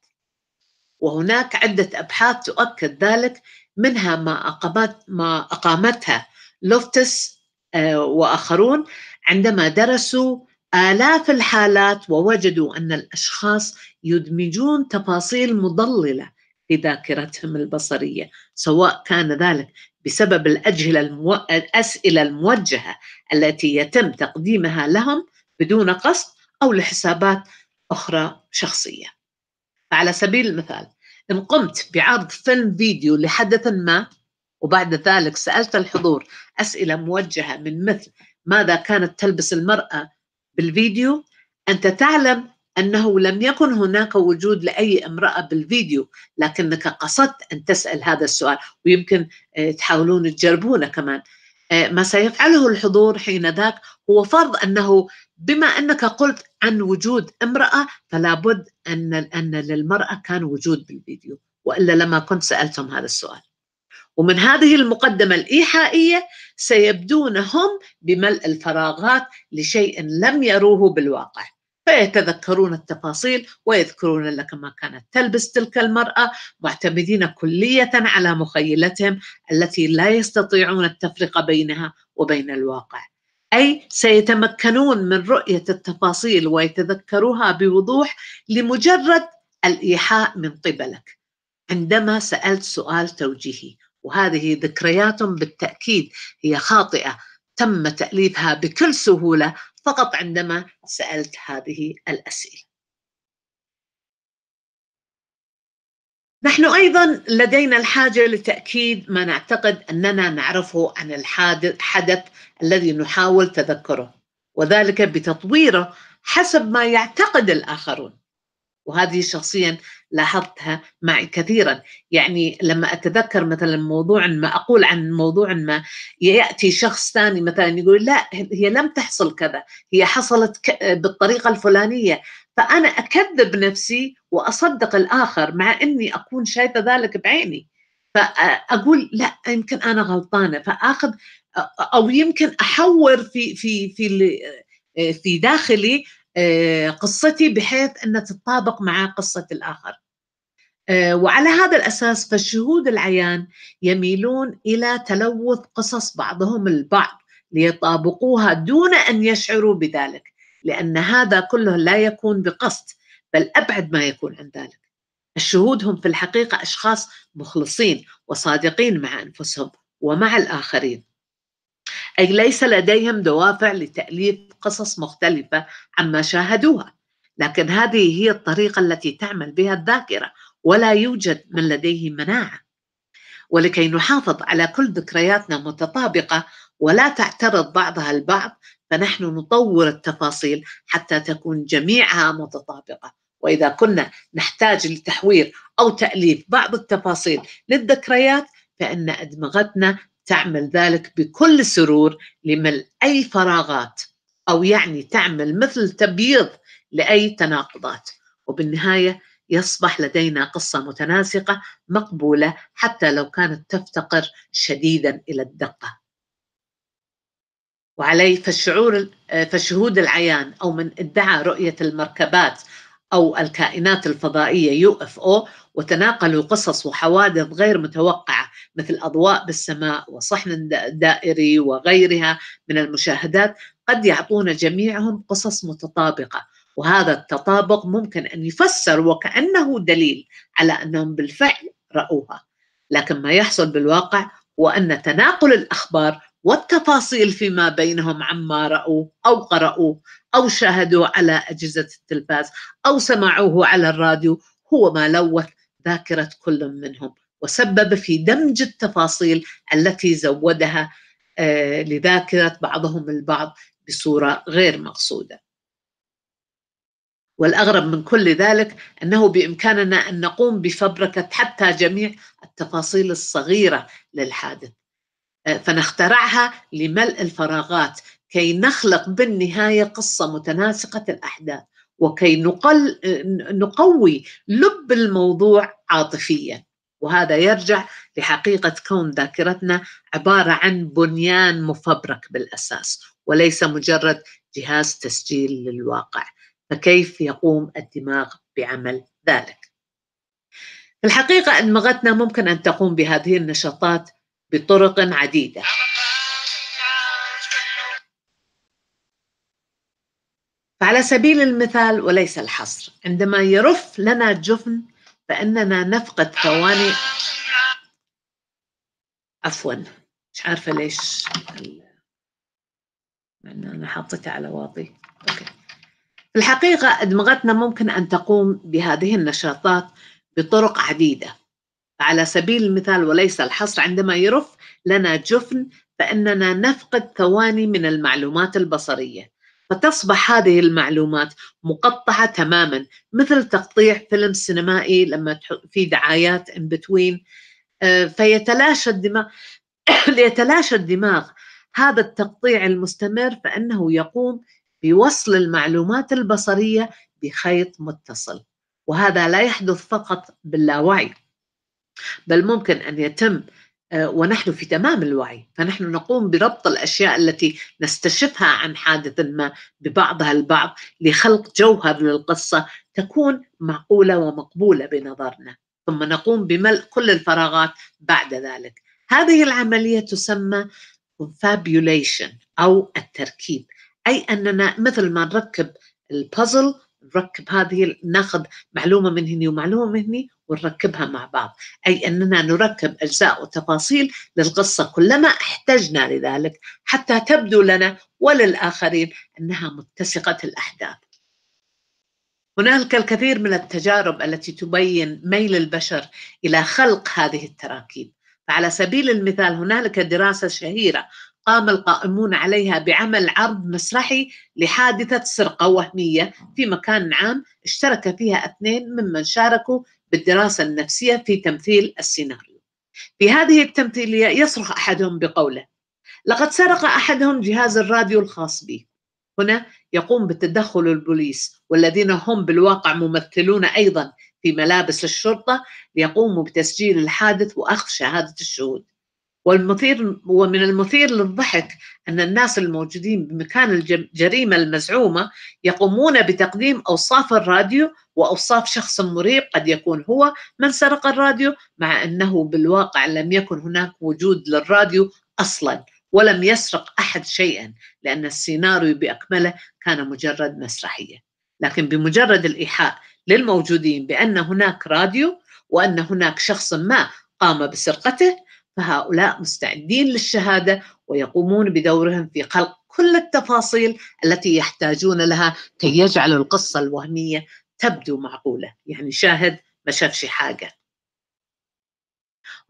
وهناك عدة أبحاث تؤكد ذلك منها ما أقامت ما أقامتها لوفتس آه، وآخرون عندما درسوا آلاف الحالات ووجدوا أن الأشخاص يدمجون تفاصيل مضللة في ذاكرتهم البصرية سواء كان ذلك بسبب الأجهلة المو... الأسئلة الموجهة التي يتم تقديمها لهم بدون قصد أو لحسابات أخرى شخصية. على سبيل المثال إن قمت بعرض فيلم فيديو لحدث ما وبعد ذلك سألت الحضور أسئلة موجهة من مثل ماذا كانت تلبس المرأة بالفيديو أنت تعلم أنه لم يكن هناك وجود لأي امرأة بالفيديو لكنك قصدت أن تسأل هذا السؤال ويمكن آه، تحاولون تجربونه كمان. آه، ما سيفعله الحضور حين ذاك هو فرض أنه بما أنك قلت عن وجود امرأة فلا بد أن, أن للمرأة كان وجود بالفيديو وإلا لما كنت سألتهم هذا السؤال. ومن هذه المقدمة الإيحائية سيبدون هم بملء الفراغات لشيء لم يروه بالواقع. فيتذكرون التفاصيل ويذكرون لك ما كانت تلبس تلك المرأة معتمدين كلية على مخيلتهم التي لا يستطيعون التفرقة بينها وبين الواقع. أي سيتمكنون من رؤية التفاصيل ويتذكروها بوضوح لمجرد الإيحاء من قبلك. عندما سألت سؤال توجيهي وهذه ذكريات بالتأكيد هي خاطئة تم تأليفها بكل سهولة فقط عندما سألت هذه الأسئلة. نحن أيضا لدينا الحاجة لتأكيد ما نعتقد أننا نعرفه عن الحدث الذي نحاول تذكره وذلك بتطويره حسب ما يعتقد الآخرون. وهذه شخصيا لاحظتها معي كثيرا. يعني لما أتذكر مثلا موضوع ما أقول عن موضوع ما يأتي شخص ثاني مثلا يقول لا هي لم تحصل كذا هي حصلت بالطريقة الفلانية فأنا أكذب نفسي وأصدق الآخر مع أني أكون شايفة ذلك بعيني. فأقول لا يمكن أنا غلطانة فآخذ أو يمكن أحور في في في في داخلي قصتي بحيث أن تتطابق مع قصة الآخر. آه، وعلى هذا الأساس فالشهود العيان يميلون إلى تلوث قصص بعضهم البعض ليطابقوها دون أن يشعروا بذلك لأن هذا كله لا يكون بقصد بل أبعد ما يكون عن ذلك. الشهود هم في الحقيقة أشخاص مخلصين وصادقين مع أنفسهم ومع الآخرين. أي ليس لديهم دوافع لتأليف قصص مختلفة عما شاهدوها. لكن هذه هي الطريقة التي تعمل بها الذاكرة ولا يوجد من لديه مناعة. ولكي نحافظ على كل ذكرياتنا متطابقة ولا تعترض بعضها البعض فنحن نطور التفاصيل حتى تكون جميعها متطابقة. وإذا كنا نحتاج لتحوير أو تأليف بعض التفاصيل للذكريات فإن أدمغتنا تعمل ذلك بكل سرور لملء أي فراغات أو يعني تعمل مثل تبييض لأي تناقضات. وبالنهاية يصبح لدينا قصة متناسقة مقبولة حتى لو كانت تفتقر شديدا إلى الدقة. وعليه فالشعور فالشهود العيان أو من ادعى رؤية المركبات أو الكائنات الفضائية يو إف أو وتناقلوا قصص وحوادث غير متوقعة مثل أضواء بالسماء وصحن دائري وغيرها من المشاهدات قد يعطون جميعهم قصص متطابقة. وهذا التطابق ممكن أن يفسر وكأنه دليل على أنهم بالفعل رأوها. لكن ما يحصل بالواقع هو أن تناقل الأخبار والتفاصيل فيما بينهم عما رأوا أو قرأوا أو شاهدوا على أجهزة التلفاز أو سمعوه على الراديو هو ما لوث ذاكرة كل منهم وسبب في دمج التفاصيل التي زودها آه، لذاكرة بعضهم البعض بصورة غير مقصودة. والأغرب من كل ذلك أنه بإمكاننا أن نقوم بفبركة حتى جميع التفاصيل الصغيرة للحادث. فنخترعها لملء الفراغات كي نخلق بالنهاية قصة متناسقة الأحداث وكي نقل نقوي لب الموضوع عاطفيا. وهذا يرجع لحقيقة كون ذاكرتنا عبارة عن بنيان مفبرك بالأساس وليس مجرد جهاز تسجيل للواقع. فكيف يقوم الدماغ بعمل ذلك؟ في الحقيقة أدمغتنا ممكن أن تقوم بهذه النشاطات بطرق عديدة. فعلى سبيل المثال وليس الحصر عندما يرف لنا جفن فإننا نفقد ثواني. عفوا مش عارفة ليش أنا حطيتها على واطي. أوكي. في الحقيقة أدمغتنا ممكن أن تقوم بهذه النشاطات بطرق عديدة. على سبيل المثال وليس الحصر عندما يرف لنا جفن فإننا نفقد ثواني من المعلومات البصرية. فتصبح هذه المعلومات مقطعة تماما مثل تقطيع فيلم سينمائي لما في دعايات ان بتوين آه، فيتلاشى الدماغ ليتلاشى الدماغ هذا التقطيع المستمر فإنه يقوم بوصل المعلومات البصرية بخيط متصل. وهذا لا يحدث فقط باللاوعي. بل ممكن أن يتم آه، ونحن في تمام الوعي. فنحن نقوم بربط الأشياء التي نستشفها عن حادث ما ببعضها البعض لخلق جوهر للقصة تكون معقولة ومقبولة بنظرنا. ثم نقوم بملء كل الفراغات بعد ذلك. هذه العملية تسمى confabulation أو التركيب. أي أننا مثل ما نركب البازل نركب هذه ناخذ معلومة من هني ومعلومة من هني ونركبها مع بعض. أي أننا نركب أجزاء وتفاصيل للقصة كلما احتجنا لذلك حتى تبدو لنا وللآخرين أنها متسقة الأحداث. هناك الكثير من التجارب التي تبين ميل البشر إلى خلق هذه التراكيب. فعلى سبيل المثال هنالك دراسة شهيرة قام القائمون عليها بعمل عرض مسرحي لحادثة سرقة وهمية في مكان عام اشترك فيها اثنين ممن شاركوا بالدراسة النفسية في تمثيل السيناريو. في هذه التمثيلية يصرخ أحدهم بقوله لقد سرق أحدهم جهاز الراديو الخاص بي هنا يقوم بتدخل البوليس والذين هم بالواقع ممثلون أيضا في ملابس الشرطة ليقوموا بتسجيل الحادث وأخذ شهادة الشهود. والمثير ومن المثير للضحك أن الناس الموجودين بمكان الجريمة المزعومة يقومون بتقديم أوصاف الراديو وأوصاف شخص مريب قد يكون هو من سرق الراديو مع أنه بالواقع لم يكن هناك وجود للراديو أصلا ولم يسرق أحد شيئا لأن السيناريو بأكمله كان مجرد مسرحية. لكن بمجرد الإيحاء للموجودين بأن هناك راديو وأن هناك شخص ما قام بسرقته فهؤلاء مستعدين للشهادة ويقومون بدورهم في خلق كل التفاصيل التي يحتاجون لها كي يجعلوا القصة الوهمية تبدو معقولة، يعني شاهد ما شافش حاجة.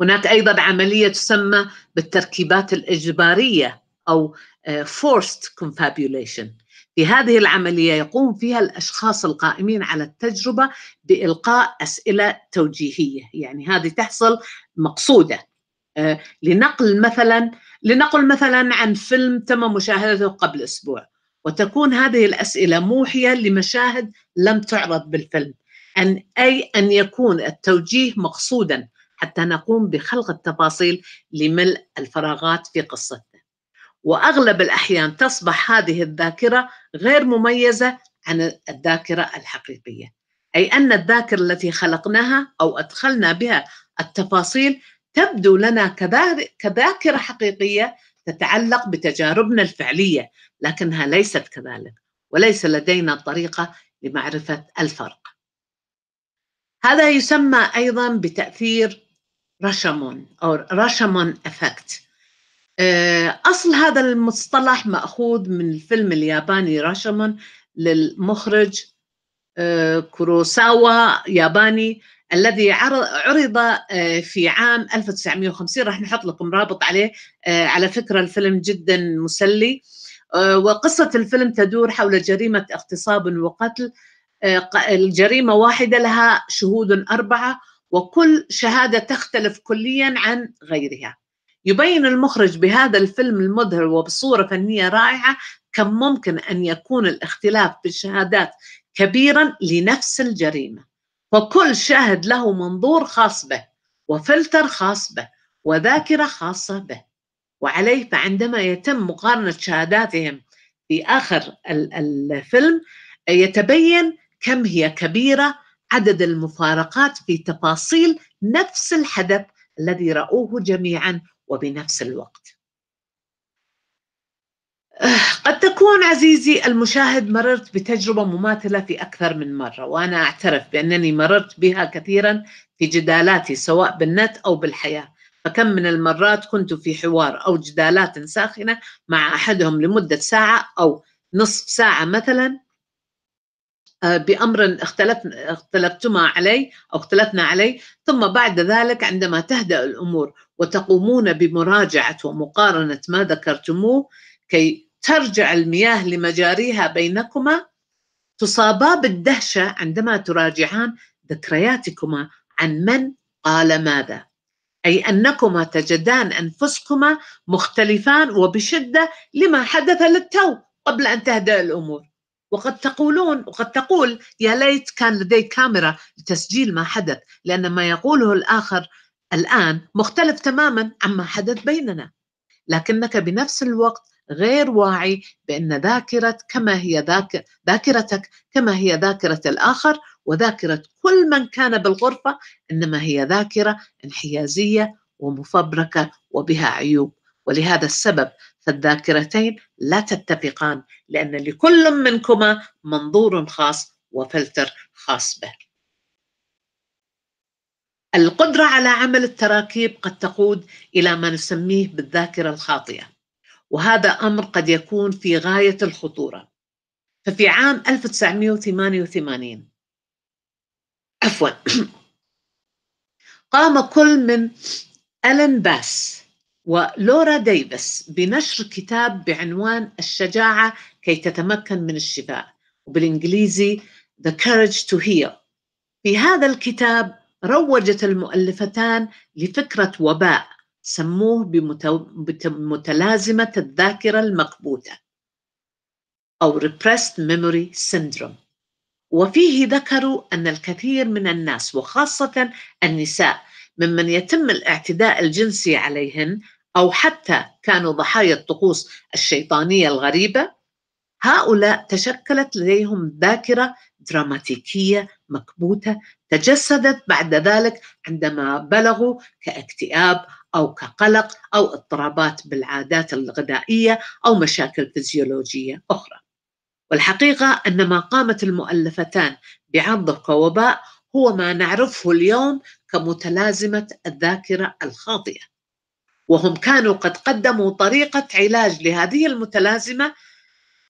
هناك أيضا عملية تسمى بالتركيبات الإجبارية أو آه، forced confabulation. في هذه العملية يقوم فيها الأشخاص القائمين على التجربة بإلقاء أسئلة توجيهية، يعني هذه تحصل مقصودة لنقل مثلا لنقل مثلا عن فيلم تم مشاهدته قبل أسبوع وتكون هذه الأسئلة موحية لمشاهد لم تعرض بالفيلم. أن أي أن يكون التوجيه مقصودا حتى نقوم بخلق التفاصيل لملء الفراغات في قصتنا وأغلب الأحيان تصبح هذه الذاكرة غير مميزة عن الذاكرة الحقيقية. أي أن الذاكرة التي خلقناها أو أدخلنا بها التفاصيل تبدو لنا كذاكرة حقيقية تتعلق بتجاربنا الفعلية لكنها ليست كذلك وليس لدينا طريقة لمعرفة الفرق. هذا يسمى أيضا بتأثير راشمون أو راشمون إفكت. آه، أصل هذا المصطلح مأخوذ من الفيلم الياباني راشمون للمخرج آه، كوروساوا ياباني الذي عرض آه، في عام 1950 راح نحط لكم رابط عليه على فكرة الفيلم جدا مسلي. وقصة الفيلم تدور حول جريمة اغتصاب وقتل. الجريمة واحدة لها شهود أربعة وكل شهادة تختلف كليا عن غيرها. يبين المخرج بهذا الفيلم المذهل وبصورة فنية رائعة كم ممكن أن يكون الاختلاف في الشهادات كبيرا لنفس الجريمة. فكل شاهد له منظور خاص به وفلتر خاص به وذاكرة خاصة به. وعليه فعندما يتم مقارنة شهاداتهم في آخر الفيلم يتبين كم هي كبيرة عدد المفارقات في تفاصيل نفس الحدث الذي رأوه جميعا وبنفس الوقت. قد تكون عزيزي المشاهد مررت بتجربة مماثلة في أكثر من مرة وأنا أعترف بأنني مررت بها كثيرا في جدالاتي سواء بالنت أو بالحياة. فكم من المرات كنت في حوار أو جدالات ساخنة مع أحدهم لمدة ساعة أو نصف ساعة مثلا آه، بأمر اختلف اختلفتما عليه أو اختلفنا عليه ثم بعد ذلك عندما تهدأ الأمور وتقومون بمراجعة ومقارنة ما ذكرتموه كي ترجع المياه لمجاريها بينكما تصابا بالدهشة عندما تراجعان ذكرياتكما عن من قال ماذا. أي أنكما تجدان أنفسكما مختلفان وبشدة لما حدث للتو قبل أن تهدأ الأمور. وقد تقولون وقد تقول يا ليت كان لدي كاميرا لتسجيل ما حدث لأن ما يقوله الآخر الآن مختلف تماما عما حدث بيننا. لكنك بنفس الوقت غير واعي بأن ذاكرة كما هي ذاكر ذاكرتك كما هي ذاكرة الآخر وذاكرة كل من كان بالغرفة إنما هي ذاكرة انحيازية ومفبركة وبها عيوب. ولهذا السبب فالذاكرتين لا تتفقان لأن لكل منكما منظور خاص وفلتر خاص به. القدرة على عمل التراكيب قد تقود إلى ما نسميه بالذاكرة الخاطئة. وهذا أمر قد يكون في غاية الخطورة. ففي عام 1988 عفوا. قام كل من ألين باس ولورا ديفيس بنشر كتاب بعنوان الشجاعة كي تتمكن من الشفاء وبالإنجليزي The Courage to Heal. في هذا الكتاب روجت المؤلفتان لفكرة وباء سموه بمتلازمة الذاكرة المكبوتة أو Repressed Memory Syndrome. وفيه ذكروا أن الكثير من الناس وخاصة النساء ممن يتم الاعتداء الجنسي عليهن أو حتى كانوا ضحايا الطقوس الشيطانية الغريبة هؤلاء تشكلت لديهم ذاكرة دراماتيكية مكبوتة تجسدت بعد ذلك عندما بلغوا كاكتئاب أو كقلق أو اضطرابات بالعادات الغذائية أو مشاكل فيزيولوجية أخرى. والحقيقة أن ما قامت المؤلفتان بعرضه كوباء هو ما نعرفه اليوم كمتلازمة الذاكرة الخاطئة. وهم كانوا قد قدموا طريقة علاج لهذه المتلازمة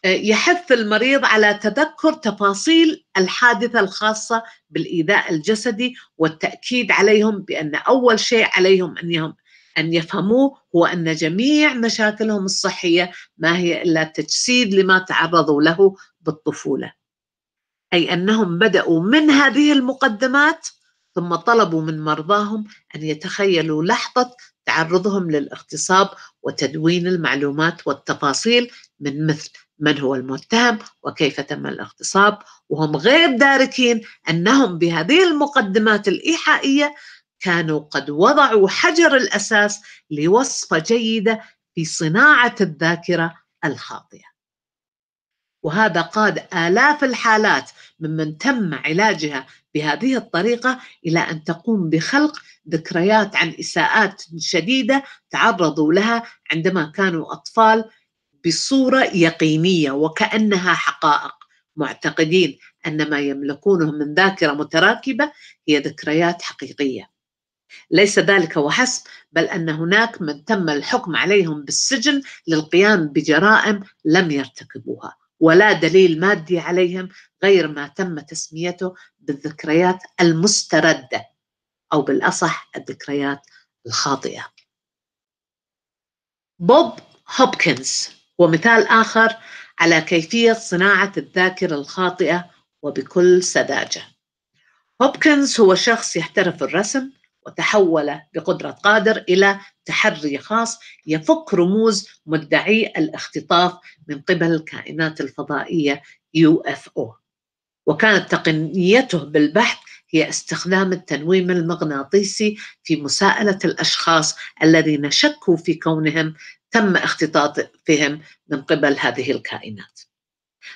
آه، يحث المريض على تذكر تفاصيل الحادثة الخاصة بالإيذاء الجسدي والتأكيد عليهم بأن أول شيء عليهم أن أن يفهموه هو أن جميع مشاكلهم الصحية ما هي إلا تجسيد لما تعرضوا له بالطفولة. أي أنهم بدأوا من هذه المقدمات ثم طلبوا من مرضاهم أن يتخيلوا لحظة تعرضهم للاغتصاب وتدوين المعلومات والتفاصيل من مثل من هو المتهم وكيف تم الاغتصاب. وهم غير داركين أنهم بهذه المقدمات الإيحائية كانوا قد وضعوا حجر الأساس لوصفه جيدة في صناعة الذاكرة الخاطئة. وهذا قاد آلاف الحالات ممن تم علاجها بهذه الطريقة إلى أن تقوم بخلق ذكريات عن إساءات شديدة تعرضوا لها عندما كانوا أطفال بصورة يقينية وكأنها حقائق معتقدين أن ما يملكونه من ذاكرة متراكبة هي ذكريات حقيقية ليس ذلك وحسب بل أن هناك من تم الحكم عليهم بالسجن للقيام بجرائم لم يرتكبوها ولا دليل مادي عليهم غير ما تم تسميته بالذكريات المستردة أو بالأصح الذكريات الخاطئة. بوب هوبكنز ومثال آخر على كيفية صناعة الذاكرة الخاطئة وبكل سذاجة. هوبكنز هو شخص يحترف الرسم وتحول بقدرة قادر إلى تحري خاص يفك رموز مدعي الاختطاف من قبل الكائنات الفضائية UFO وكانت تقنيته بالبحث هي استخدام التنويم المغناطيسي في مساءلة الأشخاص الذين شكوا في كونهم تم اختطافهم من قبل هذه الكائنات.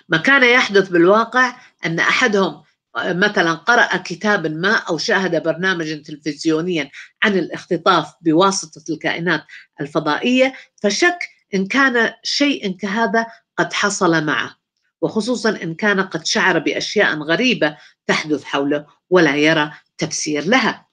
ما كان يحدث بالواقع أن أحدهم مثلا قرأ كتابا ما أو شاهد برنامجا تلفزيونيا عن الاختطاف بواسطة الكائنات الفضائية فشك إن كان شيء كهذا قد حصل معه وخصوصا إن كان قد شعر بأشياء غريبة تحدث حوله ولا يرى تفسير لها.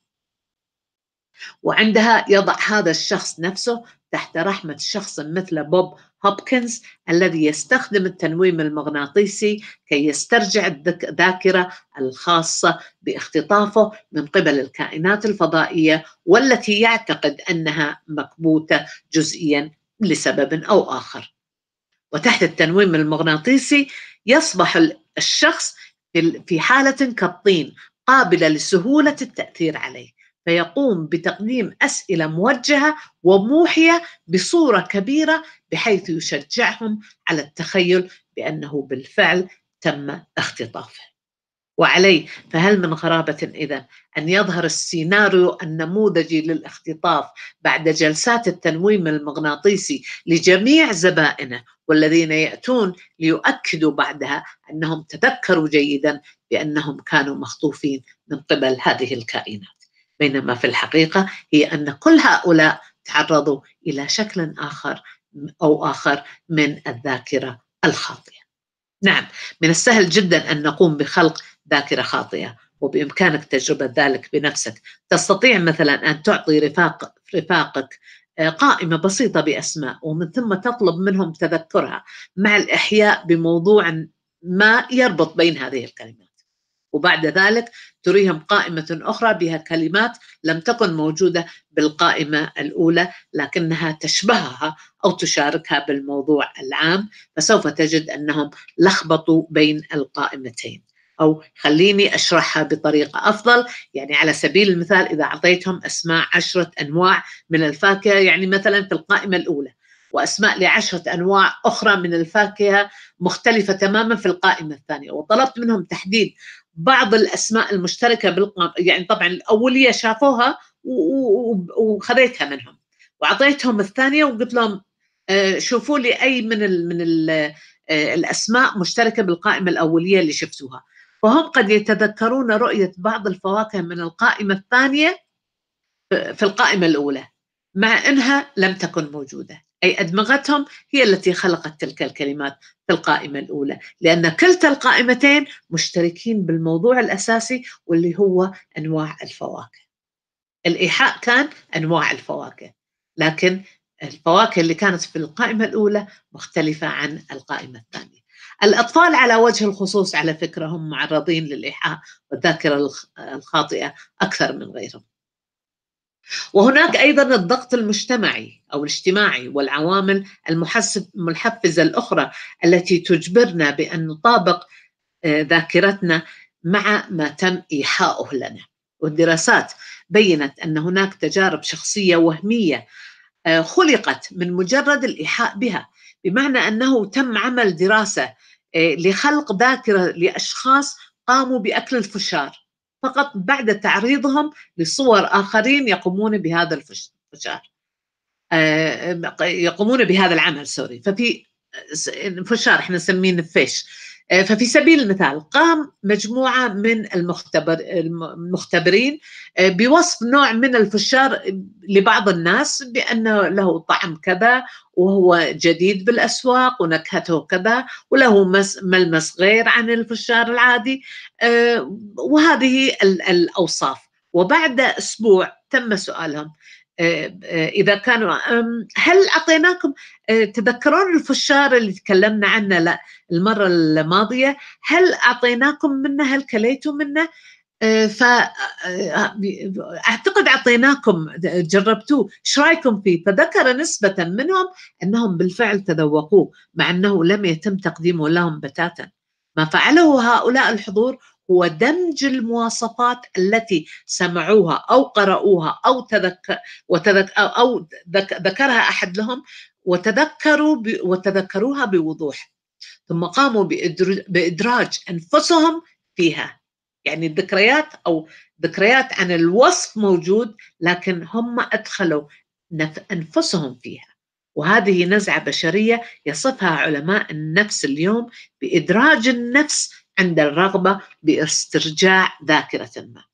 وعندها يضع هذا الشخص نفسه تحت رحمة شخص مثل بوب هوبكنز الذي يستخدم التنويم المغناطيسي كي يسترجع الذاكرة الخاصة باختطافه من قبل الكائنات الفضائية والتي يعتقد أنها مكبوتة جزئيا لسبب أو آخر. وتحت التنويم المغناطيسي يصبح الشخص في حالة كالطين قابلة لسهولة التأثير عليه. فيقوم بتقديم أسئلة موجهة وموحية بصورة كبيرة بحيث يشجعهم على التخيل بأنه بالفعل تم اختطافه. وعليه فهل من غرابة اذا أن يظهر السيناريو النموذجي للاختطاف بعد جلسات التنويم المغناطيسي لجميع زبائنه والذين يأتون ليؤكدوا بعدها أنهم تذكروا جيدا بأنهم كانوا مخطوفين من قبل هذه الكائنات. بينما في الحقيقة هي أن كل هؤلاء تعرضوا إلى شكل آخر أو آخر من الذاكرة الخاطئة. نعم من السهل جدا أن نقوم بخلق ذاكرة خاطئة وبإمكانك تجربة ذلك بنفسك، تستطيع مثلا أن تعطي رفاق رفاقك آه، قائمة بسيطة بأسماء ومن ثم تطلب منهم تذكرها مع الإحياء بموضوع ما يربط بين هذه الكلمات وبعد ذلك تريهم قائمة أخرى بها كلمات لم تكن موجودة بالقائمة الأولى لكنها تشبهها أو تشاركها بالموضوع العام فسوف تجد أنهم لخبطوا بين القائمتين. أو خليني أشرحها بطريقة أفضل يعني على سبيل المثال إذا أعطيتهم أسماء عشرة أنواع من الفاكهة يعني مثلا في القائمة الأولى وأسماء لعشرة أنواع أخرى من الفاكهة مختلفة تماما في القائمة الثانية وطلبت منهم تحديد بعض الأسماء المشتركة بالقام يعني طبعا الأولية شافوها وخذيتها منهم. وأعطيتهم الثانية وقلت لهم آه، شوفوا لي أي من ال من ال آه، الأسماء مشتركة بالقائمة الأولية اللي شفتوها. فهم قد يتذكرون رؤية بعض الفواكه من القائمة الثانية في القائمة الأولى مع إنها لم تكن موجودة. أي أدمغتهم هي التي خلقت تلك الكلمات في القائمة الأولى. لأن كلتا القائمتين مشتركين بالموضوع الأساسي واللي هو أنواع الفواكه. الإيحاء كان أنواع الفواكه لكن الفواكه اللي كانت في القائمة الأولى مختلفة عن القائمة الثانية. الأطفال على وجه الخصوص على فكرة هم معرضين للإيحاء والذاكرة الخاطئة أكثر من غيرهم. وهناك أيضا الضغط المجتمعي أو الاجتماعي والعوامل المحفزة الأخرى التي تجبرنا بأن نطابق آه، ذاكرتنا مع ما تم إيحاؤه لنا. والدراسات بينت أن هناك تجارب شخصية وهمية آه، خلقت من مجرد الإيحاء بها بمعنى أنه تم عمل دراسة آه، لخلق ذاكرة لأشخاص قاموا بأكل الفشار. فقط بعد تعريضهم لصور آخرين يقومون بهذا الفشار. آه، يقومون بهذا العمل سوري. ففي فشار إحنا نسميه نفيش. ففي سبيل المثال قام مجموعة من المختبر المختبرين آه، بوصف نوع من الفشار لبعض الناس بأنه له طعم كذا وهو جديد بالأسواق ونكهته كذا وله ملمس غير عن الفشار العادي آه، وهذه الأوصاف. وبعد أسبوع تم سؤالهم. إذا كانوا هل أعطيناكم تذكرون الفشار اللي تكلمنا عنه لا المرة الماضية؟ هل أعطيناكم منه هل كليتم منه؟ فأعتقد أعطيناكم جربتوه. إيش رأيكم فيه؟ فذكر نسبة منهم أنهم بالفعل تذوقوه مع أنه لم يتم تقديمه لهم بتاتا. ما فعله هؤلاء الحضور هو دمج المواصفات التي سمعوها أو قرأوها أو تذكر وتذك أو ذكرها أحد لهم وتذكروا وتذكروها بوضوح. ثم قاموا بإدراج أنفسهم فيها. يعني الذكريات أو ذكريات عن الوصف موجود لكن هم أدخلوا أنفسهم فيها. وهذه نزعة بشرية يصفها علماء النفس اليوم بإدراج النفس عند الرغبة باسترجاع ذاكرة ما.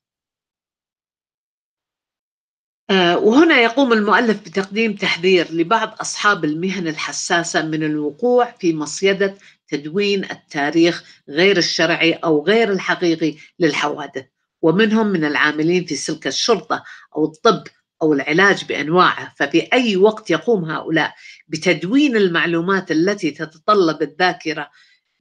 آه، وهنا يقوم المؤلف بتقديم تحذير لبعض أصحاب المهن الحساسة من الوقوع في مصيدة تدوين التاريخ غير الشرعي أو غير الحقيقي للحوادث ومنهم من العاملين في سلك الشرطة أو الطب أو العلاج بأنواعه. ففي أي وقت يقوم هؤلاء بتدوين المعلومات التي تتطلب الذاكرة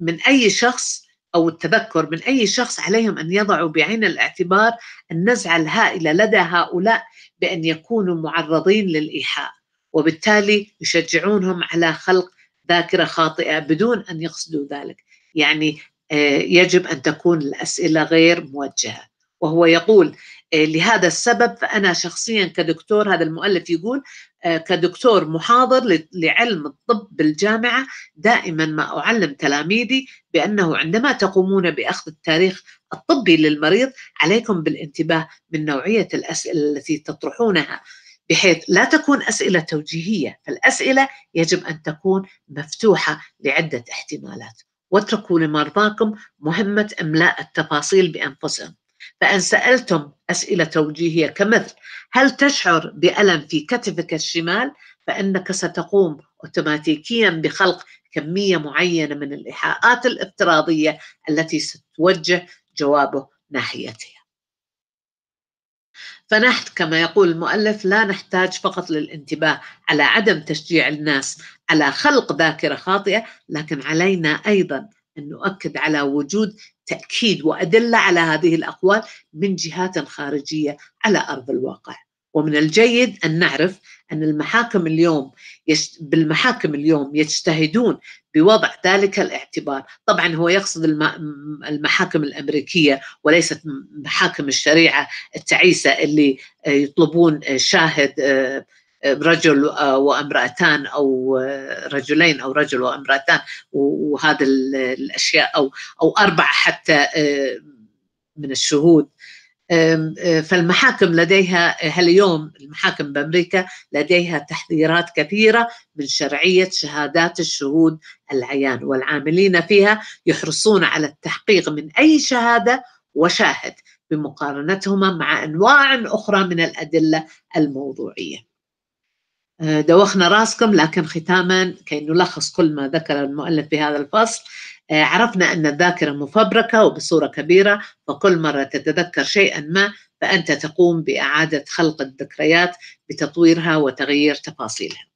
من أي شخص أو التذكر من أي شخص عليهم أن يضعوا بعين الاعتبار النزعة الهائلة لدى هؤلاء بأن يكونوا معرضين للإيحاء وبالتالي يشجعونهم على خلق ذاكرة خاطئة بدون أن يقصدوا ذلك. يعني آه، يجب أن تكون الأسئلة غير موجهة. وهو يقول لهذا السبب فأنا شخصيا كدكتور هذا المؤلف يقول آه، كدكتور محاضر لعلم الطب بالجامعة دائما ما أعلم تلاميذي بأنه عندما تقومون بأخذ التاريخ الطبي للمريض عليكم بالانتباه من نوعية الأسئلة التي تطرحونها بحيث لا تكون أسئلة توجيهية فالأسئلة يجب أن تكون مفتوحة لعدة احتمالات. واتركوا لمرضاكم مهمة إملاء التفاصيل بأنفسهم. فإن سألتم أسئلة توجيهية كمثل هل تشعر بألم في كتفك الشمال؟ فإنك ستقوم أوتوماتيكيا بخلق كمية معينة من الإيحاءات الافتراضية التي ستوجه جوابه ناحيتها. فنحن كما يقول المؤلف لا نحتاج فقط للانتباه على عدم تشجيع الناس على خلق ذاكرة خاطئة لكن علينا أيضا أن نؤكد على وجود تأكيد وأدلة على هذه الأقوال من جهات خارجية على أرض الواقع. ومن الجيد أن نعرف أن المحاكم اليوم يشت... بالمحاكم اليوم يجتهدون بوضع ذلك الاعتبار. طبعا هو يقصد الم... المحاكم الأمريكية وليست محاكم الشريعة التعيسة اللي يطلبون شاهد رجل وامرأتان أو رجلين أو رجل وامرأتان وهذا الأشياء أو أو أربعة حتى من الشهود فالمحاكم لديها اليوم المحاكم بأمريكا لديها تحذيرات كثيرة من شرعية شهادات الشهود العيان والعاملين فيها يحرصون على التحقيق من أي شهادة وشاهد بمقارنتهما مع أنواع أخرى من الأدلة الموضوعية. دوخنا راسكم لكن ختاما كي نلخص كل ما ذكر المؤلف في هذا الفصل آه، عرفنا أن الذاكرة مفبركة وبصورة كبيرة فكل مرة تتذكر شيئا ما فأنت تقوم بإعادة خلق الذكريات بتطويرها وتغيير تفاصيلها.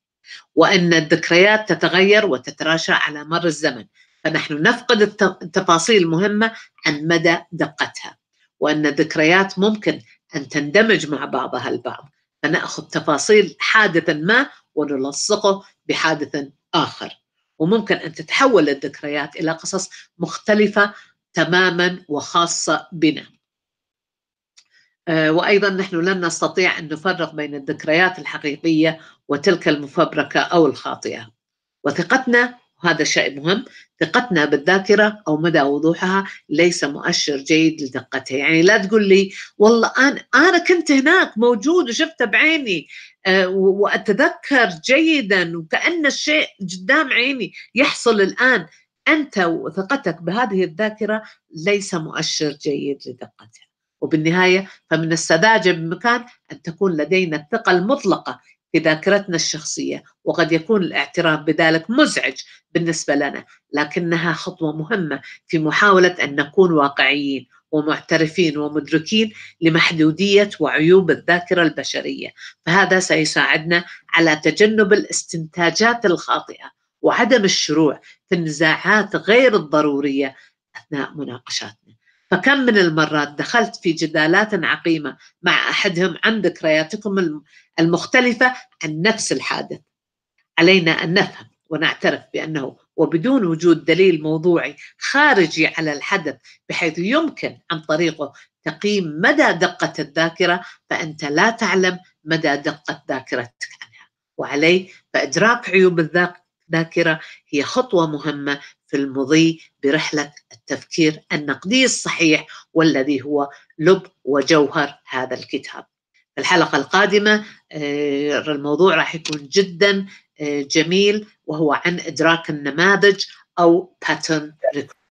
وأن الذكريات تتغير وتتراشى على مر الزمن فنحن نفقد التفاصيل المهمة عن مدى دقتها وأن الذكريات ممكن أن تندمج مع بعضها البعض. فنأخذ تفاصيل حادث ما ونلصقه بحادث آخر. وممكن أن تتحول الذكريات إلى قصص مختلفة تماما وخاصة بنا. آه، وأيضا نحن لن نستطيع أن نفرق بين الذكريات الحقيقية وتلك المفبركة أو الخاطئة. وثقتنا وهذا شيء مهم. ثقتنا بالذاكرة أو مدى وضوحها ليس مؤشر جيد لدقتها. يعني لا تقول لي والله أنا, أنا كنت هناك موجود وشفته بعيني أه وأتذكر جيدا وكأن الشيء قدام عيني يحصل الآن. أنت وثقتك بهذه الذاكرة ليس مؤشر جيد لدقتها. وبالنهاية فمن السذاجة بمكان أن تكون لدينا الثقة المطلقة في ذاكرتنا الشخصية وقد يكون الاعتراف بذلك مزعج بالنسبة لنا لكنها خطوة مهمة في محاولة أن نكون واقعيين ومعترفين ومدركين لمحدودية وعيوب الذاكرة البشرية. فهذا سيساعدنا على تجنب الاستنتاجات الخاطئة وعدم الشروع في النزاعات غير الضرورية أثناء مناقشاتنا. فكم من المرات دخلت في جدالات عقيمة مع أحدهم عن ذكرياتكم المختلفة عن نفس الحادث. علينا أن نفهم ونعترف بأنه وبدون وجود دليل موضوعي خارجي على الحدث بحيث يمكن عن طريقه تقييم مدى دقة الذاكرة فأنت لا تعلم مدى دقة ذاكرتك عنها. وعليه فإدراك عيوب الذاكرة هي خطوة مهمة في المضي برحلة التفكير النقدي الصحيح والذي هو لب وجوهر هذا الكتاب. في الحلقة القادمة آه، الموضوع راح يكون جدا آه، جميل وهو عن إدراك النماذج أو pattern recognition